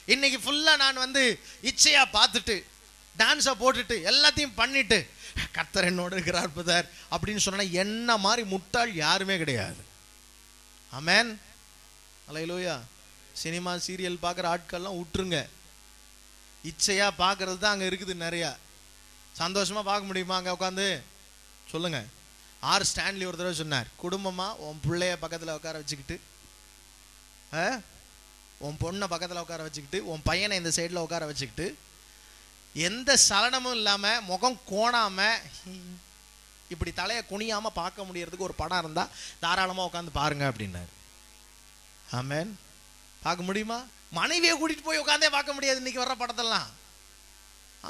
[SPEAKER 1] இன்னைக்கு ஃபுல்லா நான் வந்து இச்சையா பார்த்துட்டு டான்ஸை போட்டுட்டு எல்லாத்தையும் பண்ணிட்டு கர்த்தர் என்னோடு இருக்கிறார் பதர் அப்படின்னு சொன்னால் என்ன மாதிரி முட்டாள் யாருமே கிடையாது. அமேன் அலையிலோயா சினிமா சீரியல் பார்க்குற ஆட்கள்லாம் விட்டுருங்க இச்சையாக பார்க்குறது தான் அங்கே இருக்குது நிறையா. சந்தோஷமா பார்க்க முடியுமா அங்கே உட்காந்து? சொல்லுங்கள் ஆர். ஸ்டான்லி ஒரு தடவை சொன்னார் குடும்பமாக உன் பிள்ளைய பக்கத்தில் உட்கார வச்சுக்கிட்டு ஆ? உன் பொண்ணை பக்கத்தில் உட்கார வச்சுக்கிட்டு உன் பையனை இந்த சைடில் உட்கார வச்சுக்கிட்டு எந்த சலனமும் இல்லாமல் முகம் கோணாமல் இப்படி தலையை குனியாமல் பார்க்க முடியறதுக்கு ஒரு படம் இருந்தால் தாராளமாக உட்காந்து பாருங்க அப்படின்னாரு. ஆமேன். பார்க்க முடியுமா? மனைவியை கூட்டிட்டு போய் உட்காந்தே பார்க்க முடியாது இன்னைக்கு வர்ற படத்தெல்லாம்.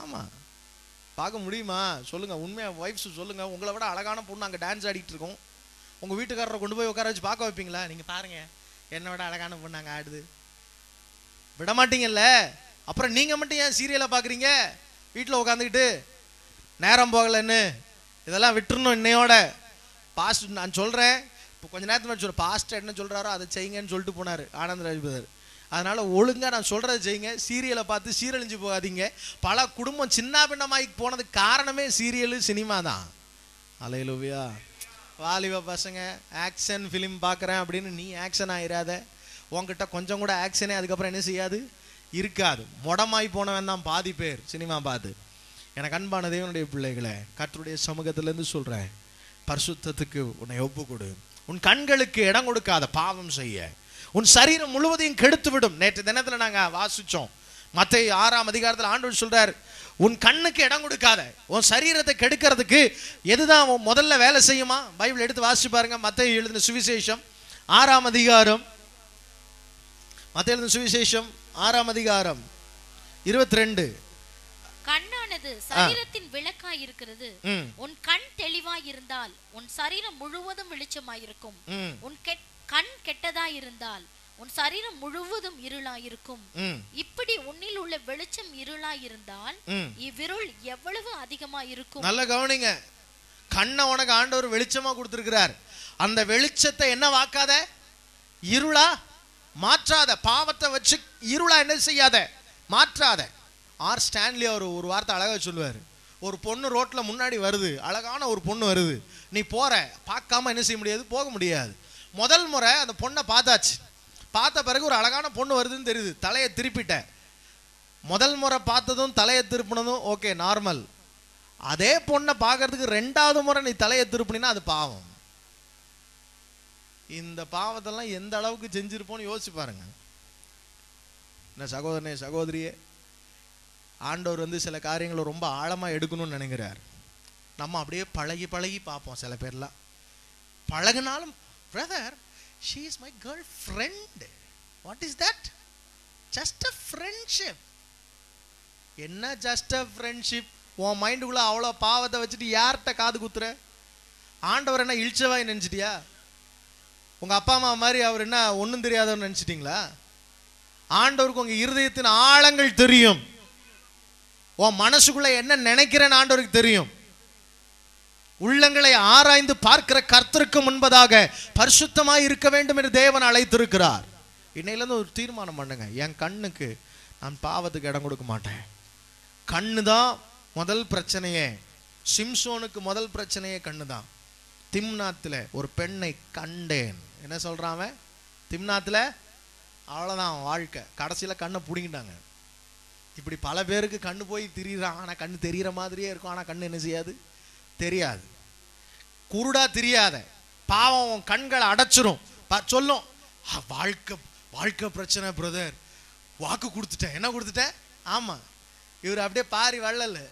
[SPEAKER 1] ஆமாம் பார்க்க முடியுமா? சொல்லுங்க உண்மையாக ஒய்ஃப்ஸ் சொல்லுங்க. உங்களை விட அழகான பொண்ணு அங்கே டான்ஸ் ஆடிட்டு இருக்கோம். உங்கள் வீட்டுக்காரரை கொண்டு போய் உட்கார வச்சு பார்க்க வைப்பீங்களா? நீங்கள் பாருங்க என்னை விட அழகான பொண்ணு அங்கே ஆடுது. விட மாட்டீங்கல்ல அப்புறம் நீங்கள் மட்டும் ஏன் சீரியலை பார்க்குறீங்க வீட்டில் உட்காந்துக்கிட்டு நேரம் போகலன்னு இதெல்லாம் விட்டுருணும் இன்னையோட. பாஸ்ட் நான் சொல்கிறேன் இப்போ கொஞ்ச நேரத்துக்கு முன்னாடி சொல்கிறேன் பாஸ்டர் என்ன சொல்கிறாரோ அதை செய்யுங்கன்னு சொல்லிட்டு போனார் ஆனந்த ராஜபதர். அதனால் ஒழுங்காக நான் சொல்கிறத செய்யுங்க. சீரியலை பார்த்து சீரழிஞ்சு போகாதீங்க. பல குடும்பம் சின்ன பின்னமாகி போனதுக்கு காரணமே சீரியலு சினிமா தான். அலையலுவியா வாலிப பசங்க ஆக்ஷன் ஃபிலிம் பார்க்குறேன் அப்படின்னு நீ ஆக்ஷன் ஆயிடாத உன்கிட்ட கொஞ்சம் கூட ஆக்ஷனே அதுக்கப்புறம் என்ன செய்யாது? இருக்காது. முடமாய் போனவன் தான் பாதி பேர். சினிமா பார்த்து எனக்கு அன்பான தேவனுடைய பிள்ளைகளை கற்றுடைய சமூகத்திலேருந்து சொல்கிறேன் பரிசுத்தத்துக்கு உன்னை ஒப்பு கொடு உன் கண்களுக்கு இடம் கொடுக்காத பாவம் செய்ய. உன் சரீரம் முழுவதையும் கெடுத்து விடும் நேற்று தினத்தில் நாங்கள் வாசித்தோம் மற்ற ஆறாம் அதிகாரத்தில் ஆண்டவர் சொல்றார் உன் கண்ணுக்கு இடம் கொடுக்காத. உன் சரீரத்தை கெடுக்கிறதுக்கு எதுதான் முதல்ல வேலை செய்யுமா? பைபிள் எடுத்து வாசிச்சு பாருங்க. மத்திய எழுதின சுவிசேஷம் ஆறாம் அதிகாரம். மத்திய எழுதின சுவிசேஷம் ஆறாம் அதிகாரம் இருபத்தி ரெண்டு
[SPEAKER 2] உனது சரீரத்தின் விளக்காய் இருக்கிறது உன் கண் தெளிவாய் இருந்தால் உன் சரீரம் முழுவதும் வெளிச்சமாயிருக்கும்.
[SPEAKER 1] ம்.
[SPEAKER 2] உன் கண் கெட்டதாய் இருந்தால் உன் சரீரம் முழுவதும் இருளாயிருக்கும்.
[SPEAKER 1] ம்.
[SPEAKER 2] இப்படி உன்னில் உள்ள வெளிச்சம் இருளாய் இருந்தால் இவ்விருள் எவ்வளவு அதிகமா இருக்கும்
[SPEAKER 1] நல்ல கவனிங்க. கண்ணை உனக்கு ஆண்டவர் வெளிச்சமா கொடுத்திருக்கிறார். அந்த வெளிச்சத்தை என்ன வாக்காத? இருளா? மாற்றாத பாவத்தை வச்சு இருளா என்ன செய்யாத? மாற்றாத. ஆர் ஸ்டான்லி அவர் ஒரு வார்த்தை அழகாக சொல்லுவார். ஒரு பொண்ணு ரோட்டில் முன்னாடி வருது. அழகான ஒரு பொண்ணு வருது. நீ போகிற பார்க்காம என்ன செய்ய முடியாது? போக முடியாது. முதல் முறை அந்த பொண்ணை பார்த்தாச்சு. பார்த்த பிறகு ஒரு அழகான பொண்ணு வருதுன்னு தெரியுது. தலையை திருப்பிட்ட. முதல் முறை பார்த்ததும் தலையை திருப்பினதும் ஓகே நார்மல் அதே பொண்ணை பார்க்கறதுக்கு ரெண்டாவது முறை நீ தலையை திருப்பினா அது பாவம். இந்த பாவத்தெல்லாம் எந்த அளவுக்கு செஞ்சுருப்போன்னு யோசிச்சு பாருங்க. என்ன சகோதரனே சகோதரியே ஆண்டவர் வந்து சில காரியங்களை ரொம்ப ஆழமாக எடுக்கணும்னு நினைக்கிறார். நம்ம அப்படியே பழகி பழகி பார்ப்போம் சில பேர்லாம். பழகினாலும் brother she is my girlfriend what is that just a friendship என்ன ஜஸ்ட் அ ஃப்ரெண்ட்ஷிப் உன் மைண்டுக்குள்ள அவ்வளோ பாவத்தை வச்சுட்டு யார்கிட்ட காது குத்துற? ஆண்டவர் என்ன இழிச்சவாய் நினச்சிட்டியா? உங்கள் அப்பா அம்மா மாதிரி அவர் என்ன ஒன்றும் தெரியாதவன்னு நினச்சிட்டிங்களா? ஆண்டவருக்கு உங்கள் இருதயத்தின் ஆழங்கள் தெரியும். உன் மனசுக்குள்ளே என்ன நினைக்கிறேன்னு ஆண்டவருக்கு தெரியும். உள்ளங்களை ஆராய்ந்து பார்க்கிற கர்த்தருக்கு முன்பதாக பரிசுத்தமாக இருக்க வேண்டும் என்று தேவன் அழைத்திருக்கிறார். இன்னையிலேருந்து ஒரு தீர்மானம் பண்ணுங்க. என் கண்ணுக்கு நான் பாவத்துக்கு இடம் கொடுக்க மாட்டேன். கண்ணு தான் முதல் பிரச்சனையே. சிம்சோனுக்கு முதல் பிரச்சனையே கண்ணு தான் திம்னாத்தில் ஒரு பெண்ணை கண்டேன். என்ன சொல்கிறான் அவன்? திம்னாத்தில் அவ்வளோதான் அவன் வாழ்க்கை. கடைசியில் கண்ணை பிடிங்கிட்டாங்க. இப்படி பல பேருக்கு கண்ணு போய் திரியிறான். ஆனால் கண்ணு தெரிகிற மாதிரியே இருக்கும். ஆனால் கண்ணு என்ன செய்யாது? தெரியாது. குருடா தெரியாத. பாவம் உன் கண்களை அடைச்சிரும். பா- சொல்லும். வாழ்க்கை வாழ்க்கை பிரச்சனை பிரதர் வாக்கு கொடுத்துட்டேன். என்ன கொடுத்துட்டேன் ஆமாம் இவர் அப்படியே பாரி வள்ளல்.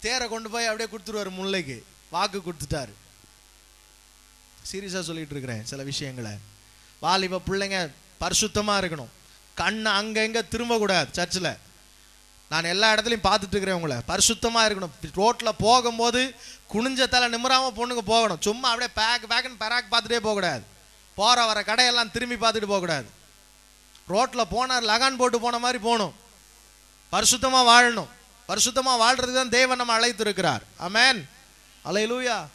[SPEAKER 1] தேரை கொண்டு போய் அப்படியே கொடுத்துருவாரு முல்லைக்கு. வாக்கு கொடுத்துட்டாரு. சீரியஸாக சொல்லிட்டு இருக்கிறேன் சில விஷயங்களை. வாலிப பிள்ளைங்க பரிசுத்தமாக இருக்கணும். கண்ணை அங்கங்கே திரும்பக்கூடாது சர்ச்சில். நான் எல்லா இடத்துலையும் பார்த்துட்டு இருக்கிறேன் உங்களை. பரிசுத்தமாக இருக்கணும். ரோட்டில் போகும்போது குனிஞ்ச தலை நிமிராம பொண்ணுங்க போகணும். சும்மா அப்படியே பேக் பேக்குன்னு பெராக் பார்த்துட்டே போகக்கூடாது. போகிற வர கடையெல்லாம் திரும்பி பார்த்துட்டு போகக்கூடாது. ரோட்டில் போனார் லகான் போட்டு போன மாதிரி போகணும். பரிசுத்தமாக வாழணும். பரிசுத்தமாக வாழ்றதுக்கு தான் தேவன் நம்ம அழைத்து இருக்கிறார் அமேன் அலையலூயா.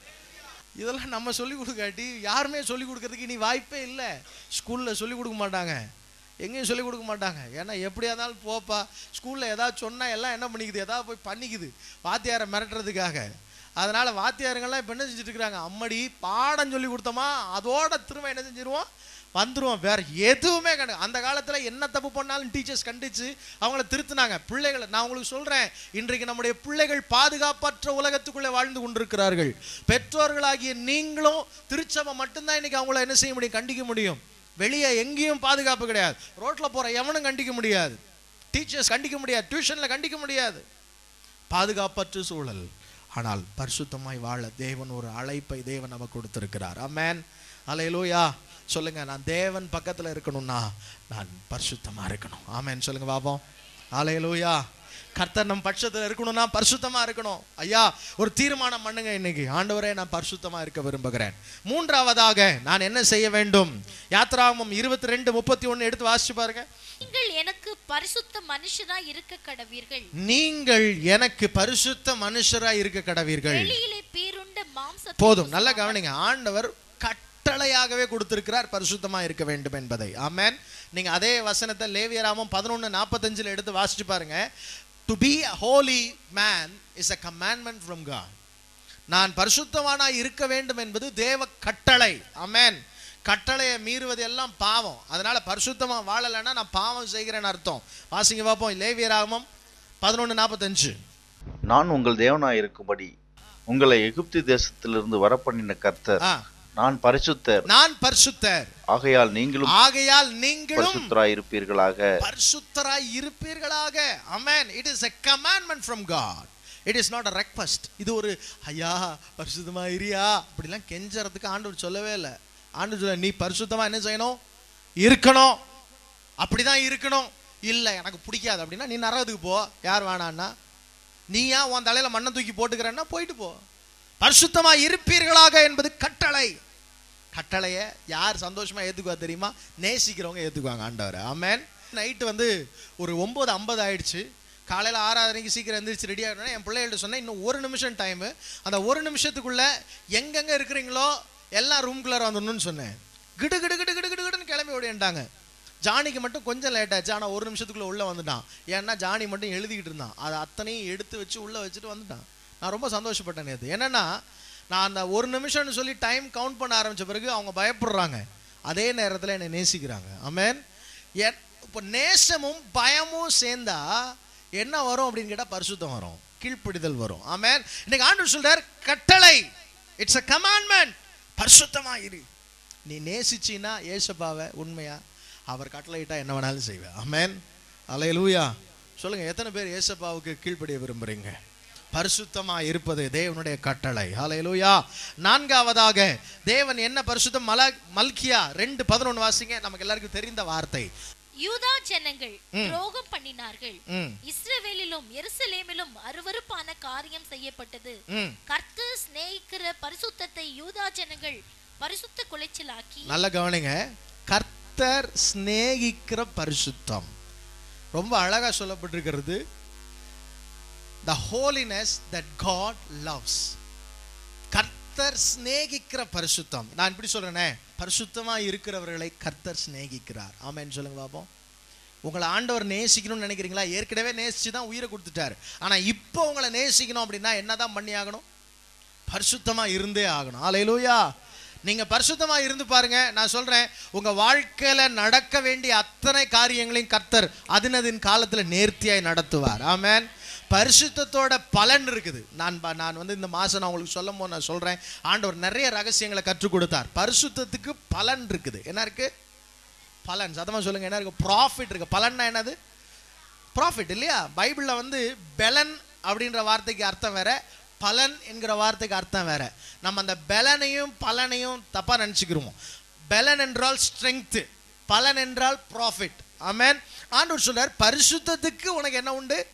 [SPEAKER 1] இதெல்லாம் நம்ம சொல்லிக் கொடுக்காட்டி யாருமே சொல்லிக் கொடுக்கறதுக்கு இனி வாய்ப்பே இல்லை. ஸ்கூலில் சொல்லிக் கொடுக்க மாட்டாங்க. எங்கேயும் சொல்லிக் கொடுக்க மாட்டாங்க. ஏன்னா எப்படியா இருந்தாலும் போப்பா ஸ்கூலில் ஏதாவது சொன்னால் எல்லாம் என்ன பண்ணிக்குது? ஏதாவது போய் பண்ணிக்குது. வாத்தியாரை மிரட்டுறதுக்காக. அதனால் வாத்தியாருங்கள்லாம் இப்போ என்ன செஞ்சுட்டு இருக்கிறாங்க? அம்மடி பாடம் சொல்லி கொடுத்தோமா? அதோட திரும்ப என்ன செஞ்சிருவோம்? வந்துருவோம். வேற எதுவுமே கிடையாது அந்த காலத்தில் என்ன தப்பு பண்ணாலும் டீச்சர்ஸ் கண்டிச்சு அவங்கள திருத்தினாங்க. பிள்ளைகளை நான் உங்களுக்கு சொல்கிறேன் இன்றைக்கு நம்முடைய பிள்ளைகள் பாதுகாப்பற்ற உலகத்துக்குள்ளே வாழ்ந்து கொண்டிருக்கிறார்கள். பெற்றோர்களாகிய நீங்களும் திருச்சபை மட்டும்தான் இன்னைக்கு அவங்கள என்ன செய்ய முடியும்? கண்டிக்க முடியும். வெளியே எங்கேயும் பாதுகாப்பு கிடையாது. ரோட்டில் போகிற எவனும் கண்டிக்க முடியாது. டீச்சர்ஸ் கண்டிக்க முடியாது. டியூஷனில் கண்டிக்க முடியாது. பாதுகாப்பற்ற சூழல். ஆனால் பரிசுத்தமாய் வாழ தேவன் ஒரு அழைப்பை தேவன் நமக்கு கொடுத்திருக்கிறார். அமேன் அலையலூயா சொல்லுங்க நான் தேவன் பக்கத்துல இருக்கணும்னா நான் பரிசுத்தமா இருக்கணும். ஆமென். சொல்லுங்க பாப்போம். அலையலூயா கர்த்தர் நம் பட்சத்துல இருக்கணும்னா பரிசுத்தமா இருக்கணும். ஐயா ஒரு தீர்மானம் பண்ணுங்க இன்னைக்கு. ஆண்டவரே நான் பரிசுத்தமா இருக்க விரும்புகிறேன். மூன்றாவதாக நான் என்ன செய்ய வேண்டும்? யாத்ராகமம் இருபத்தி ரெண்டு முப்பத்தி ஒன்னு எடுத்து வாசிச்சு பாருங்க.
[SPEAKER 2] நீங்கள் எனக்கு பரிசுத்த மனுஷனா இருக்க கடவீர்கள்.
[SPEAKER 1] நீங்கள் எனக்கு பரிசுத்த மனுஷரா இருக்க கடவீர்கள்.
[SPEAKER 2] வெளியிலே பீருண்ட மாம்சத்தை
[SPEAKER 1] போதும். நல்லா கவனிங்க. ஆண்டவர் கட்டளையாகவே கொடுத்திருக்கிறார் பரிசுத்தமா இருக்க வேண்டும் என்பதை. ஆமென். நீங்க அதே வசனத்தை லேவியராமம் பதினொன்னு நாற்பத்தஞ்சில் எடுத்து வாசிச்சு பாருங்க. To be a holy man is a commandment from God. நான் பரிசுத்தவானாய் இருக்க வேண்டும் என்பது தேவ கட்டளை. ஆமென். கட்டளையை மீறுவது எல்லாம் பாவம். அதனால பரிசுத்தமா வாழலைன்னா நான் பாவம் செய்கிறேன்னு அர்த்தம். வாசிங்க பார்ப்போம். லேவியராமம் பதினொன்னு நாற்பத்தஞ்சு.
[SPEAKER 3] நான் உங்கள் தேவனாய் இருக்கும்படி உங்களை எகிப்து தேசத்திலிருந்து வரப்பண்ணின கர்த்தர் நான் பரிசுத்தர்.
[SPEAKER 1] நான் பரிசுத்தர்.
[SPEAKER 3] ஆகையால் நீங்களும்
[SPEAKER 1] ஆகையால் நீங்களும்
[SPEAKER 3] பரிசுத்தராய் இருப்பீர்களாக
[SPEAKER 1] பரிசுத்தராய் இருப்பீர்களாக amen it is a commandment from God. It is not a request. இது ஒரு ஐயா பரிசுத்தமா இரியா அப்படிலாம் கெஞ்சறதுக்கு ஆண்டவர் சொல்லவே இல்லை. ஆண்டவர் சொல்ல நீ பரிசுத்தமா என்ன செய்யணும்? இருக்கணும். அப்படிதான் இருக்கணும். இல்ல எனக்கு பிடிக்காது. அப்படின்னா நீ நரகத்துக்கு போ. யார் வேணான்னா நீ ஏன் உன் தலையில மண்ணை தூக்கி போட்டுக்கிறன்னா போயிட்டு போ. பரிசுத்தமா இருப்பீர்களாக என்பது கட்டளை. கட்டளைய யார் சந்தோஷமா ஏத்துக்குவா தெரியுமா? நேசிக்கிறவங்க ஏத்துக்குவாங்க ஆண்டவர். ஆமேன் நைட்டு வந்து ஒரு ஒன்பது ஐம்பது ஆயிடுச்சு. காலையில் ஆறாதரைக்கு சீக்கிரம் எந்திரிச்சு ரெடி ஆகணும் என் பிள்ளைகள்ட்ட சொன்னேன் இன்னும் ஒரு நிமிஷம் டைமு அந்த ஒரு நிமிஷத்துக்குள்ள எங்கெங்கே இருக்கிறீங்களோ எல்லாம் ரூம்குள்ளார வந்துடணும்னு சொன்னேன். கிடு கிடு கிடு கிடு கிடு கிடுன்னு கிளம்பி ஓடிட்டாங்க ஜானிக்கு மட்டும் கொஞ்சம் லேட் ஆச்சு ஆனால் ஒரு நிமிஷத்துக்குள்ளே உள்ளே வந்துட்டான். ஏன்னா ஜானி மட்டும் எழுதிக்கிட்டு இருந்தான். அதை அத்தனையும் எடுத்து வச்சு உள்ளே வச்சுட்டு வந்துட்டான். நான் ரொம்ப சந்தோஷப்பட்டேன் நேற்று என்னென்னா நான் அந்த ஒரு நிமிஷம்னு சொல்லி டைம் கவுண்ட் பண்ண ஆரம்பித்த பிறகு அவங்க பயப்படுறாங்க. அதே நேரத்தில் என்னை நேசிக்கிறாங்க. அமேன் என் இப்போ நேசமும் பயமும் சேர்ந்தா என்ன வரும் அப்படின்னு கேட்டால் பரிசுத்தம் வரும். கீழ்ப்பிடிதல் வரும். அமேன் இன்னைக்கு ஆண்டு சொல்றார் கட்டளை இட்ஸ் அ கமாண்ட்மெண்ட் பரிசுத்தமாக இரு. நீ நேசிச்சின்னா ஏசப்பாவை உண்மையா? அவர் கட்டளையிட்டா என்ன வேணாலும் செய்வேன். அமேன் அலையலூயா சொல்லுங்க எத்தனை பேர் ஏசப்பாவுக்கு கீழ்ப்படிய விரும்புறீங்க? பரிசுத்தமா இருப்பது தேவனுடைய கட்டளை. ஹalleluya நான்காவதாக தேவன் என்ன பரிசுத்தம்? மல மல்கியா ரெண்டு பதினொன்று வாசிங்க நமக்கு எல்லாருக்கும் தெரிந்த வார்த்தை.
[SPEAKER 2] யூதா ஜனங்கள் துரோகம் பண்ணினார்கள். இஸ்ரவேலிலும் எருசலேமிலும் அருவருப்பான காரியம் செய்யப்பட்டது. கர்த்தர் சிநேகிக்கிற பரிசுத்தத்தை யூதா ஜனங்கள் பரிசுத்த குலைச்சலாக்கி
[SPEAKER 1] நல்ல கவனிங்க. கர்த்தர் சிநேகிக்கிற பரிசுத்தம். ரொம்ப அழகா சொல்லப்பட்டிருக்கிறது. The holiness that God loves கர்த்தர் சிநேகிக்கிற பரிசுத்தம். நான் இப்படி சொல்றேனே. பரிசுத்தமாக இருக்கிறவர்களை கர்த்தர் சிநேகிக்கிறார். ஆமென்னு சொல்லுங்க பாப்போம். உங்களை ஆண்டவர் நேசிக்கணும்னு நினைக்கிறீங்களா? ஏற்கனவே நேசிச்சு தான் உயிரை கொடுத்துட்டாரு. ஆனால் இப்போ உங்களை நேசிக்கணும் அப்படின்னா என்னதான் பண்ணி ஆகணும்? பரிசுத்தமாக இருந்தே ஆகணும். ஆலையிலூயா நீங்கள் பரிசுத்தமாக இருந்து பாருங்க. நான் சொல்கிறேன் உங்கள் வாழ்க்கையில் நடக்க வேண்டிய அத்தனை காரியங்களையும் கர்த்தர் அதினதின் காலத்தில் நேர்த்தியாய் நடத்துவார். ஆமேன். பரிசுத்தத்தோட பலன் இருக்குது. நான் ப- நான் வந்து இந்த மாதம் நான் உங்களுக்கு சொல்லும் போது நான் சொல்கிறேன் ஆண்டவர் நிறைய ரகசியங்களை கற்றுக் கொடுத்தார். பரிசுத்தத்துக்கு பலன் இருக்குது. என்ன இருக்கு? பலன். சதமாக சொல்லுங்க. என்ன இருக்கு? ப்ராஃபிட் இருக்கு. பலன்னா என்னது? ப்ராஃபிட் இல்லையா? பைபிளில் வந்து பெலன் அப்படின்ற வார்த்தைக்கு அர்த்தம் வேற பலன் என்கிற வார்த்தைக்கு அர்த்தம் வேற. நம்ம அந்த பெலனையும் பலனையும் தப்பாக நினச்சிக்கிறோம் பெலன் என்றால் ஸ்ட்ரென்த்து பலன் என்றால் ப்ராஃபிட் ஆமேன். ஆண்டவர் சொல்றார் பரிசுத்தத்துக்கு உனக்கு என்ன உண்டு?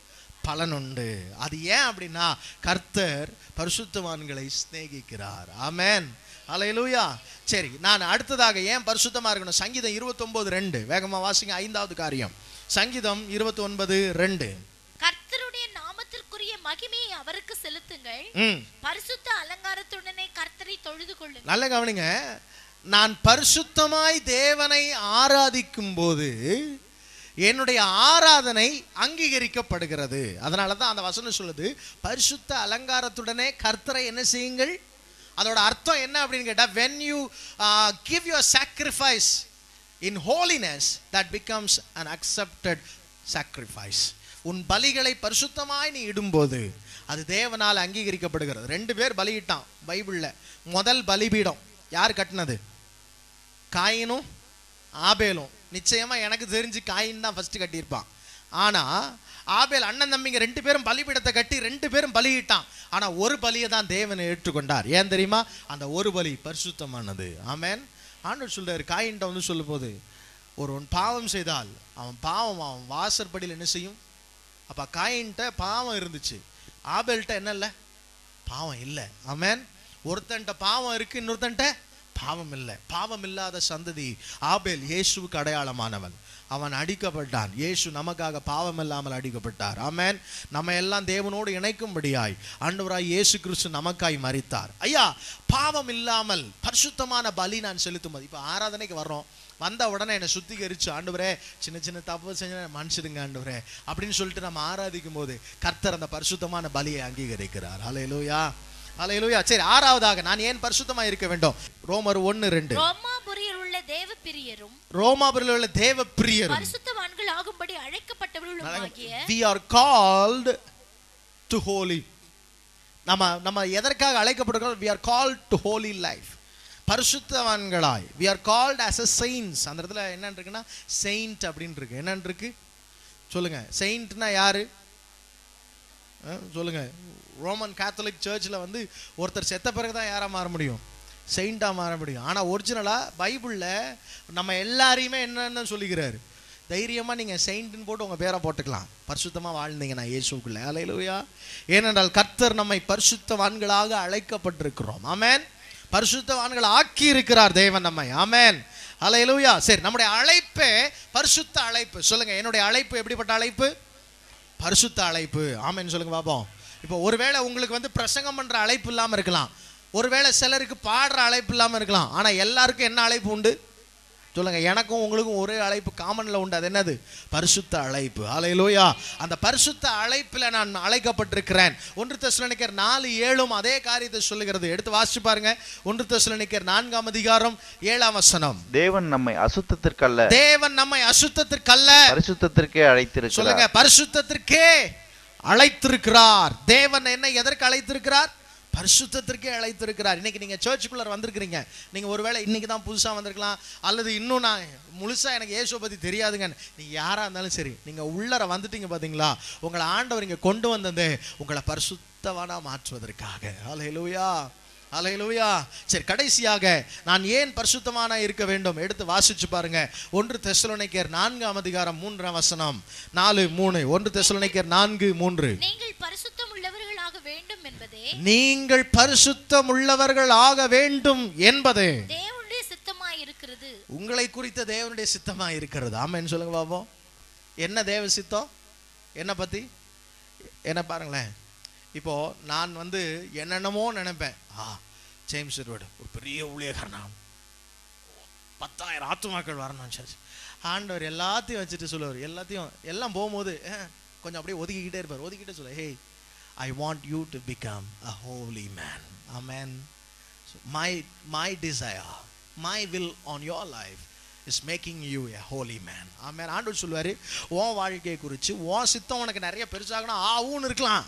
[SPEAKER 1] பலன் உண்டு. அது ஏன் அப்படின்னா கர்த்தர் பரிசுத்தவான்களை சிநேகிக்கிறார். ஆமென். அலையலூயா சரி நான் அடுத்ததாக ஏன் பரிசுத்தமா இருக்கணும்? சங்கீதம் 29 ரெண்டு. வேகமா வாசிங்க ஐந்தாவது காரியம். சங்கீதம் 29 ரெண்டு.
[SPEAKER 2] கர்த்தருடைய நாமத்திற்குரிய மகிமையை அவருக்கு செலுத்துங்கள். பரிசுத்த அலங்காரத்துடனே கர்த்தரை தொழுது கொள்ளுங்கள்.
[SPEAKER 1] நல்ல கவனிங்க. நான் பரிசுத்தமாய் தேவனை ஆராதிக்கும் போது என்னுடைய ஆராதனை அங்கீகரிக்கப்படுகிறது. அதனால தான் அந்த வசனம் சொல்லுது பரிசுத்த அலங்காரத்துடனே கர்த்தரை என்ன செய்யுங்கள்? அதோட அர்த்தம் என்ன அப்படின்னு கேட்டால் when you give your sacrifice in holiness that becomes an accepted sacrifice உன் பலிகளை பரிசுத்தமாய் நீ இடும்போது அது தேவனால் அங்கீகரிக்கப்படுகிறது. ரெண்டு பேர் பலியிட்டான் பைபிளில். முதல் பலிபீடம் யார் கட்டினது? காயினும் ஆபேலும். நிச்சயமாக எனக்கு தெரிஞ்சு காயின் தான் ஃபஸ்ட்டு கட்டியிருப்பான். ஆனால் ஆபேல் அண்ணன் தம்பிங்க ரெண்டு பேரும் பலிபீடத்தை கட்டி ரெண்டு பேரும் பலியிட்டான். ஆனால் ஒரு பலியை தான் தேவன் ஏற்றுக்கொண்டார். ஏன் தெரியுமா? அந்த ஒரு பலி பரிசுத்தமானது. ஆமேன். ஆண்டு சொல்றாரு காயின்ட்ட வந்து சொல்லும் போது ஒருவன் பாவம் செய்தால் அவன் பாவம் அவன் வாசற்படியில் என்ன செய்யும்? அப்போ காயின்ட்ட பாவம் இருந்துச்சு. ஆபேல்கிட்ட என்ன இல்லை? பாவம் இல்லை. ஆமேன். ஒருத்தன்ட்ட பாவம் இருக்கு இன்னொருத்தன்ட்ட பாவம் இல்லை பாவம் இல்லாத சந்ததி ஆபேல் இயேசுவுக்கு அடையாளமானவன். அவன் அடிக்கப்பட்டான். இயேசு நமக்காக பாவம் இல்லாமல் அடிக்கப்பட்டார். ஆமேன். நம்ம எல்லாம் தேவனோடு இணைக்கும்படியாய் ஆண்டவராய் இயேசு கிறிஸ்து நமக்காய் மறித்தார் ஐயா பாவம் இல்லாமல் பரிசுத்தமான பலி நான் செலுத்தும் போது இப்போ ஆராதனைக்கு வர்றோம். வந்த உடனே என்னை சுத்திகரிச்சு ஆண்டவரே சின்ன சின்ன தப்பு செஞ்ச மன்னிச்சிடுங்க ஆண்டவரே அப்படின்னு சொல்லிட்டு நம்ம ஆராதிக்கும் போது கர்த்தர் அந்த பரிசுத்தமான பலியை அங்கீகரிக்கிறார். அலையலோயா ஹalleluya சரி ஆறாவதாக நான் ஏன் பரிசுத்தமா இருக்க வேண்டும்? ரோமர் ஒன்னு ரெண்டு.
[SPEAKER 2] ரோமாபுரியில் உள்ள தேவ பிரியரும்
[SPEAKER 1] ரோமாபுரியில் உள்ள தேவ பிரியரும்
[SPEAKER 2] பரிசுத்தவான்கள் ஆகும்படி அழைக்கப்பட்டவர்களும்
[SPEAKER 1] we are called to holy. நம்ம நம்ம எதற்காக அழைக்கப்படுகிறோம்? We are called to holy life. பரிசுத்தவான்களாய் we are called as a saints. அந்த இடத்துல என்ன இருக்குன்னா saint அப்படின்னு இருக்கு. என்ன இருக்கு? சொல்லுங்க. செயின்ட்னா யாரு? சொல்லுங்க. ரோமன் கேத்தலிக் சர்ச்சில் வந்து ஒருத்தர் செத்த பிறகு தான் யாராக மாற முடியும்? செயிண்டா மாற முடியும். ஆனால் ஒரிஜினலாக பைபிளில் நம்ம எல்லாரையுமே என்னென்னு சொல்லிக்கிறாரு? தைரியமாக நீங்கள் செயின்ட்னு போட்டு உங்கள் பேரை போட்டுக்கலாம். பரிசுத்தமாக வாழ்ந்தீங்கன்னா இயேசுக்குள்ள. அலையிலுயா ஏனென்றால் கர்த்தர் நம்மை பரிசுத்தவான்களாக அழைக்கப்பட்டிருக்கிறோம். ஆமேன் பரிசுத்தவான்கள் ஆக்கி இருக்கிறார் தேவன் நம்மை. ஆமேன் அலையிலுயா சரி நம்முடைய அழைப்பே பரிசுத்த அழைப்பு. சொல்லுங்கள் என்னுடைய அழைப்பு எப்படிப்பட்ட அழைப்பு? பரிசுத்த அழைப்பு. ஆமேன்னு சொல்லுங்கள் பாப்போம். இப்போ ஒருவேளை உங்களுக்கு வந்து பிரசங்கம் பண்ற அழைப்பு இல்லாம இருக்கலாம். ஒருவேளை சிலருக்கு பாடுற அழைப்பு இல்லாம இருக்கலாம். ஆனா எல்லாருக்கும் என்ன அழைப்பு உண்டு? சொல்லுங்க எனக்கும் உங்களுக்கும் ஒரே அழைப்பு காமன்ல உண்டு. அது என்னது? பரிசுத்த அழைப்பு. அலையிலோயா அந்த பரிசுத்த அழைப்புல நான் அழைக்கப்பட்டிருக்கிறேன். ஒன்று தெசலனிக்கர் நாலு ஏழும் அதே காரியத்தை சொல்லுகிறது. எடுத்து வாசிச்சு பாருங்க. ஒன்று தெசலனிக்கர் நான்காம் அதிகாரம் ஏழாம் வசனம்.
[SPEAKER 3] தேவன் நம்மை அசுத்தத்திற்கல்ல.
[SPEAKER 1] தேவன் நம்மை அசுத்தத்திற்கல்ல.
[SPEAKER 3] பரிசுத்தத்திற்கே அழைத்திருக்கிறார்.
[SPEAKER 1] சொல்லுங்க பரிசுத்தத்திற்கே. அழைத்திருக்கிறார். தேவன் என்ன எதற்கு அழைத்திருக்கிறார்? பரிசுத்தத்திற்கே அழைத்திருக்கிறார். இன்னைக்கு நீங்க சர்ச்சுக்குள்ளே வந்திருக்கிறீங்க. நீங்க ஒருவேளை இன்னைக்கு தான் புதுசா வந்திருக்கலாம். அல்லது இன்னும் நான் முழுசா எனக்கு இயேசுவை பத்தி தெரியாதுங்க நீங்கள் யாரா இருந்தாலும் சரி நீங்க உள்ளர வந்துட்டீங்க பாத்தீங்களா? உங்களை ஆண்டவர் இங்க கொண்டு வந்தது உங்களை பரிசுத்தவானா மாற்றுவதற்காக. ஹalleluya அலையிலுயா சரி கடைசியாக நான் ஏன் பரிசுத்தமான இருக்க வேண்டும்? எடுத்து வாசிச்சு பாருங்க. ஒன்று தெசலோனிக்கர் நான்காம் அதிகாரம் மூன்றாம் வசனம். நாலு மூணு. ஒன்று தெசலோனிக்கர் நான்கு மூன்று.
[SPEAKER 2] நீங்கள் பரிசுத்தம் உள்ளவர்களாக வேண்டும் என்பதே
[SPEAKER 1] நீங்கள் பரிசுத்தம் உள்ளவர்கள் ஆக வேண்டும் என்பது.
[SPEAKER 2] தேவனுடைய சித்தமாய் இருக்கிறது.
[SPEAKER 1] உங்களை குறித்த தேவனுடைய சித்தமா இருக்கிறது. ஆமென்னு சொல்லுங்க பாப்போம். என்ன தேவ சித்தம்? என்ன பத்தி? என்ன பாருங்களேன். இப்போது நான் வந்து என்னென்னமோ நினைப்பேன். ஆ ஜேம்ஸ் எட்வர்டு ஒரு பெரிய ஊழியக்காரனா பத்தாயிரம் ஆத்துமாக்கள் வரணும் சர்ச் ஆண்டவர் எல்லாத்தையும் வச்சுட்டு சொல்லுவார். எல்லாத்தையும் எல்லாம் போகும்போது கொஞ்சம் அப்படியே ஒதுக்கிக்கிட்டே இருப்பார். ஒதுக்கிட்டே சொல்ல hey I want you to become a holy man a man my my desire my will on your life is making you a holy man ஆமாம் ஆண்டவர் சொல்லுவார் உன் வாழ்க்கையை குறித்து உன் சித்தம் உனக்கு நிறைய பெருசாகணும் ஆவும் இருக்கலாம்.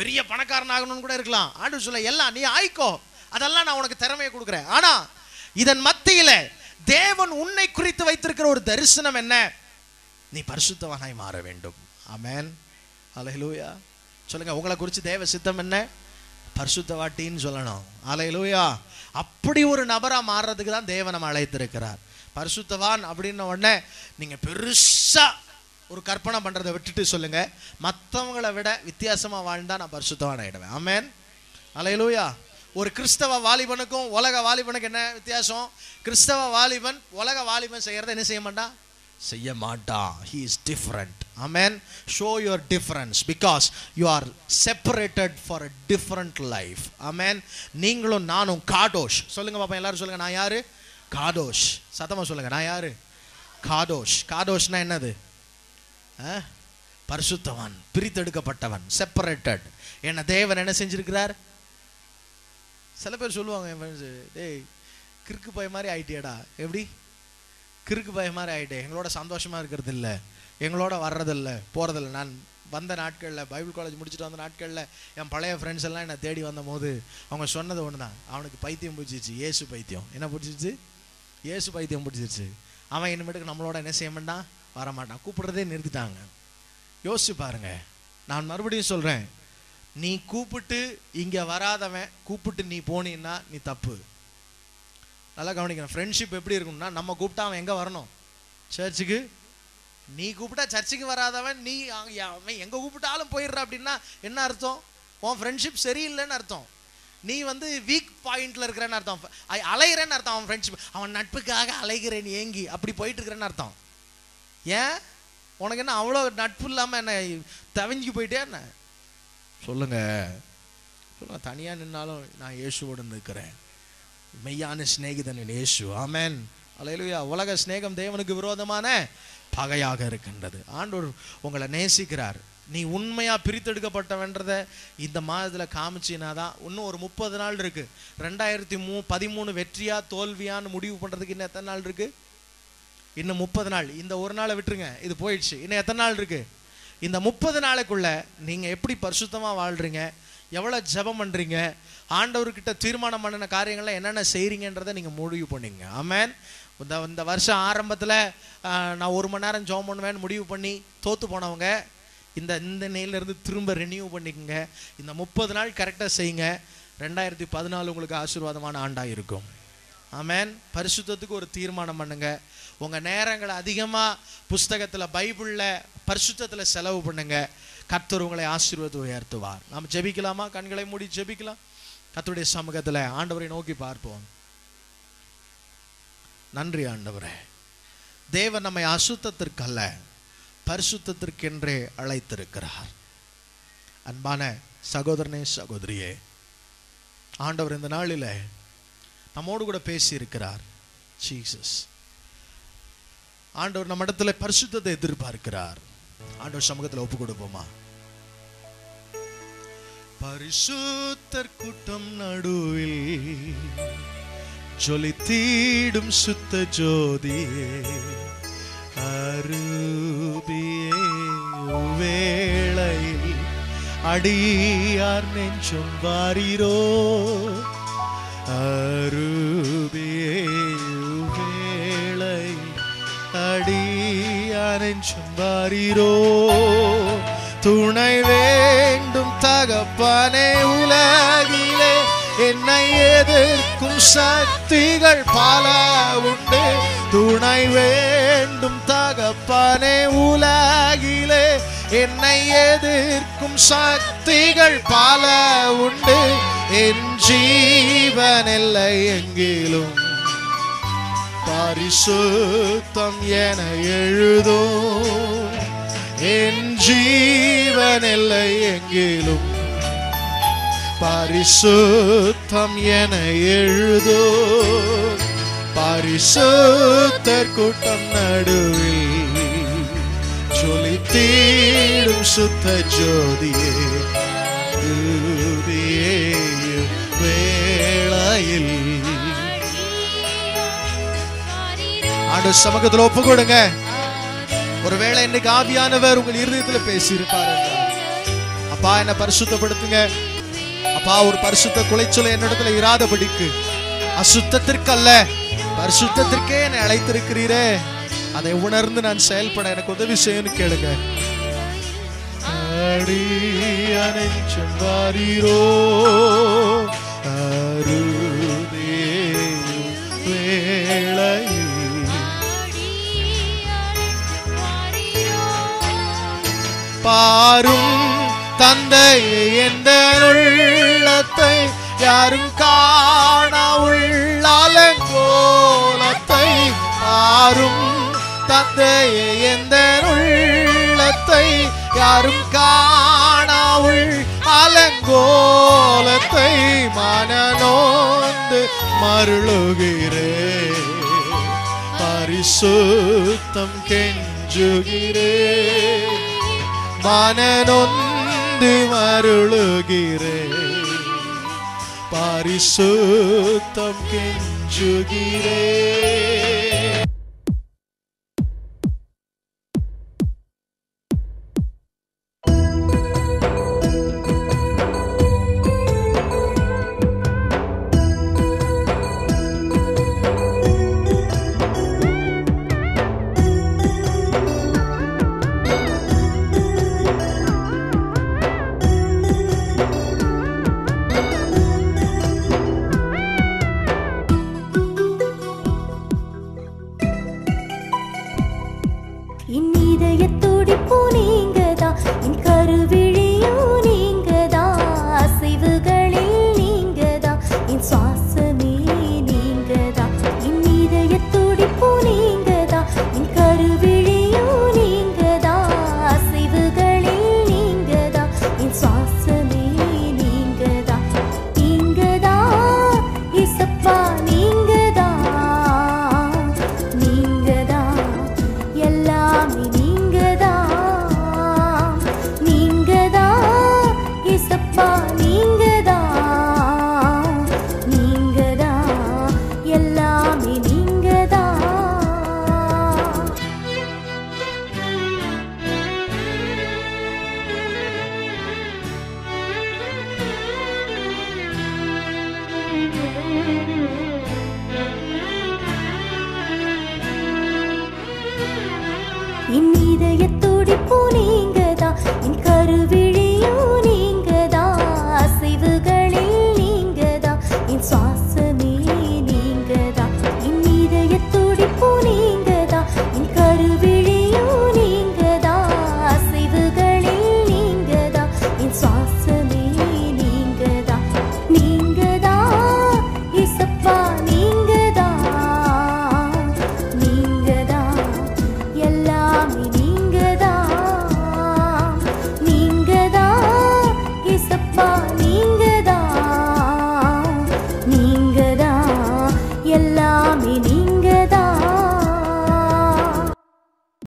[SPEAKER 1] பெரிய பணக்காரன் ஆகணும்னு கூட இருக்கலாம். ஆண்டு சொல்ல எல்லாம் நீ ஆய்க்கோ. அதெல்லாம் நான் உனக்கு திறமையை கொடுக்குறேன். ஆனா இதன் மத்தியில தேவன் உன்னை குறித்து வைத்திருக்கிற ஒரு தரிசனம் என்ன? நீ பரிசுத்தவனாய் மாற வேண்டும். ஆமேன். அலையலூயா சொல்லுங்க உங்களை குறித்து தேவ சித்தம் என்ன? பரிசுத்தவாட்டின்னு சொல்லணும். அலையலூயா அப்படி ஒரு நபராக மாறுறதுக்கு தான் தேவன் நம்ம அழைத்திருக்கிறார். பரிசுத்தவான் அப்படின்ன உடனே நீங்கள் பெருசாக ஒரு கற்பனை பண்ணுறதை விட்டுட்டு சொல்லுங்கள் மற்றவங்களை விட வித்தியாசமாக வாழ்ந்தால் நான் பரிசுத்தவான் ஆகிடுவேன் ஆமேன். அலையலூயா ஒரு கிறிஸ்தவ வாலிபனுக்கும் உலக வாலிபனுக்கு என்ன வித்தியாசம்? கிறிஸ்தவ வாலிபன் உலக வாலிபன் செய்கிறத என்ன செய்ய மாட்டான்? செய்ய மாட்டான். He is different amen. Show your difference because you are separated for a different life amen. நீங்களும் நானும் காடோஷ். சொல்லுங்க பாப்பா எல்லாரும் சொல்லுங்க நான் யாரு? காடோஷ். சத்தமாக சொல்லுங்க நான் யாரு? காடோஷ். காடோஷ்னா என்னது? பரிசுத்தவான் பிரித்தெடுக்கப்பட்டவன் செப்பரேட்டட் என்ன தேவன் என்ன செஞ்சிருக்கிறார்? சில பேர் சொல்லுவாங்க என் ஃப்ரெண்ட்ஸு டேய் கிறுக்கு பய மாதிரி ஆயிட்டேடா எப்படி? கிறுக்கு பய மாதிரி ஆயிட்டே எங்களோட சந்தோஷமாக இருக்கிறது இல்லை எங்களோட வர்றதில்லை போகிறதில்ல நான் வந்த நாட்களில் பைபிள் காலேஜ் முடிச்சுட்டு வந்த நாட்களில் என் பழைய ஃப்ரெண்ட்ஸ் எல்லாம் என்னை தேடி வந்த போது அவங்க சொன்னது ஒன்று தான் அவனுக்கு பைத்தியம் பிடிச்சிருச்சு. இயேசு பைத்தியம். என்ன பிடிச்சிருச்சு? இயேசு பைத்தியம் பிடிச்சிருச்சு. அவன் இனிமேட்டுக்கு நம்மளோட என்ன செய்ய மாட்டான்? வரமாட்டான். கூப்பிடுறதே நிறுத்திட்டாங்க. யோசிச்சு பாருங்க. நான் மறுபடியும் சொல்கிறேன் நீ கூப்பிட்டு இங்கே வராதவன் கூப்பிட்டு நீ போனீன்னா நீ தப்பு. நல்லா கவனிக்கணும். ஃப்ரெண்ட்ஷிப் எப்படி இருக்கும்னா நம்ம கூப்பிட்டா அவன் எங்கே வரணும்? சர்ச்சுக்கு நீ கூப்பிட்டா சர்ச்சுக்கு வராதவன் நீ அவன் எங்கே கூப்பிட்டாலும் போயிடுற அப்படின்னா என்ன அர்த்தம்? உன் ஃப்ரெண்ட்ஷிப் சரியில்லைன்னு அர்த்தம். நீ வந்து வீக் பாயிண்ட்ல இருக்கிறேன்னு அர்த்தம். அ- அலைகிறேன்னு அர்த்தம் அவன் ஃப்ரெண்ட்ஷிப் அவன் நட்புக்காக அலைகிறேன் ஏங்கி. அப்படி போயிட்டு இருக்கிறேன்னு அர்த்தம். ஏன்? உனக்கு என்ன அவ்வளோ நட்பு இல்லாமல் என்ன தவிஞ்சு போயிட்டே என்ன? சொல்லுங்க. சொல்லுங்க. தனியாக நின்னாலும் நான் இயேசுவோடு நிற்கிறேன். மெய்யான சிநேகிதன் இயேசு. ஆமேன். அல்லேலூயா. உலக சிநேகம் தேவனுக்கு விரோதமான பகையாக இருக்கின்றது. ஆண்டோர் உங்களை நேசிக்கிறார். நீ உண்மையாக பிரித்தெடுக்கப்பட்டவன்றத இந்த மாதத்தில் காமிச்சினா தான் இன்னும் ஒரு முப்பது நாள் இருக்குது ரெண்டாயிரத்தி மூ பதிமூணு வெற்றியா தோல்வியான்னு முடிவு பண்ணுறதுக்கு இன்னும் எத்தனை நாள் இருக்குது இன்னும் முப்பது நாள். இந்த ஒரு நாளை விட்டுருங்க. இது போயிடுச்சு. இன்னும் எத்தனை நாள் இருக்கு? இந்த முப்பது நாளைக்குள்ள நீங்கள் எப்படி பரிசுத்தமாக வாழ்கிறீங்க எவ்வளோ ஜெபம் பண்ணுறீங்க ஆண்டவர்கிட்ட தீர்மானம் பண்ணின காரியங்கள்லாம் என்னென்ன செய்கிறீங்கன்றதை நீங்கள் முடிவு பண்ணீங்க. ஆமேன். இந்த இந்த வருஷம் ஆரம்பத்தில் நான் ஒரு மணி நேரம் ஜெபம் பண்ணுவேன்னு முடிவு பண்ணி தோற்று போனவங்க இந்த இந்த நிலையிலேருந்து திரும்ப ரெனியூ பண்ணிக்கோங்க. இந்த முப்பது நாள் கரெக்டாக செய்யுங்க. ரெண்டாயிரத்தி பதினாலு உங்களுக்கு ஆசீர்வாதமான ஆண்டாக இருக்கும் ஆமேன். பரிசுத்தத்துக்கு ஒரு தீர்மானம் பண்ணுங்கள் உங்க நேரங்களை அதிகமா புஸ்தகத்துல பைபிள்ல பரிசுத்தத்தில் செலவு பண்ணுங்க. கர்த்தர் உங்களை ஆசீர்வாதத்தை உயர்த்துவார். நாம் ஜெபிக்கலாமா? கண்களை மூடி ஜெபிக்கலாம். கத்துடைய சமூகத்துல ஆண்டவரை நோக்கி பார்ப்போம். நன்றி ஆண்டவரே. தேவன் நம்மை அசுத்தத்திற்கல்ல பரிசுத்தத்திற்கென்றே அழைத்திருக்கிறார். அன்பான சகோதரனே சகோதரியே ஆண்டவர் இந்த நாளில் நம்மோடு கூட பேசி இருக்கிறார் ஜீசஸ். ஆண்டவர் நம்ம இடத்துல பரிசுத்தத்தை எதிர்பார்க்கிறார். ஆண்டவர் சமூகத்தில் ஒப்பு கொடுப்போமா? பரிசுத்தர் கூட்டம் நடுவில் ஜொலித்தீடும் சுத்த ஜோதியே அருபியே வேளையில் அடியார் நெஞ்சம் வாரீரோ அருபியே. நெஞ்சம் வாரீரோ? துணை வேண்டும் தகப்பனே உலகிலே என்னை எதிர்க்கும் சக்திகள் பல உண்டு. துணை வேண்டும் தகப்பனே உலகிலே என்னை எதிர்க்கும் சக்திகள் பல உண்டு. என் ஜீவன் எல்லை எங்கிலும். பரிசுத்தம் என எழுதோ என் ஜீவனில்லை எங்கிலும். பரிசுத்தம் என எழுதோ பரிசுத்தர் கூட்டம் நடுவில் சொல்லி தீடும் சுத்த ஜோதியே. தூதியே வேளையில் ஆண்டு சமூகத்தில் ஒப்பு கொடுங்க ஒருவேளை இன்னைக்கு ஆவியானவர் உங்கள் இருதயத்தில் பேசி இருப்பாரு அப்பா என்ன பரிசுத்தப்படுத்துங்க. அப்பா ஒரு பரிசுத்த குலைச்சொலை என்னிடத்துல இராதபடிக்கு. அசுத்தத்திற்கு அல்ல பரிசுத்தத்திற்கே என்னை அழைத்திருக்கிறீரே. அதை உணர்ந்து நான் செயல்பட எனக்கு உதவி செய்யணும் கேளுங்க. அடியனைச்சும் வாரீரோ. அரு பாரும் தந்தை எந்த உள்ளத்தை யாரும் காண உள்ளாலங்கோலத்தை பாரும் தந்தை எந்த உள்ளத்தை யாரும் காண அலங்கோலத்தை மனநோந்து மருளுகிறே. பரிசுத்தம் கெஞ்சுகிறே. மனநொந்து மருளுகிறே பரிசுத்தம் கெஞ்சுகிறே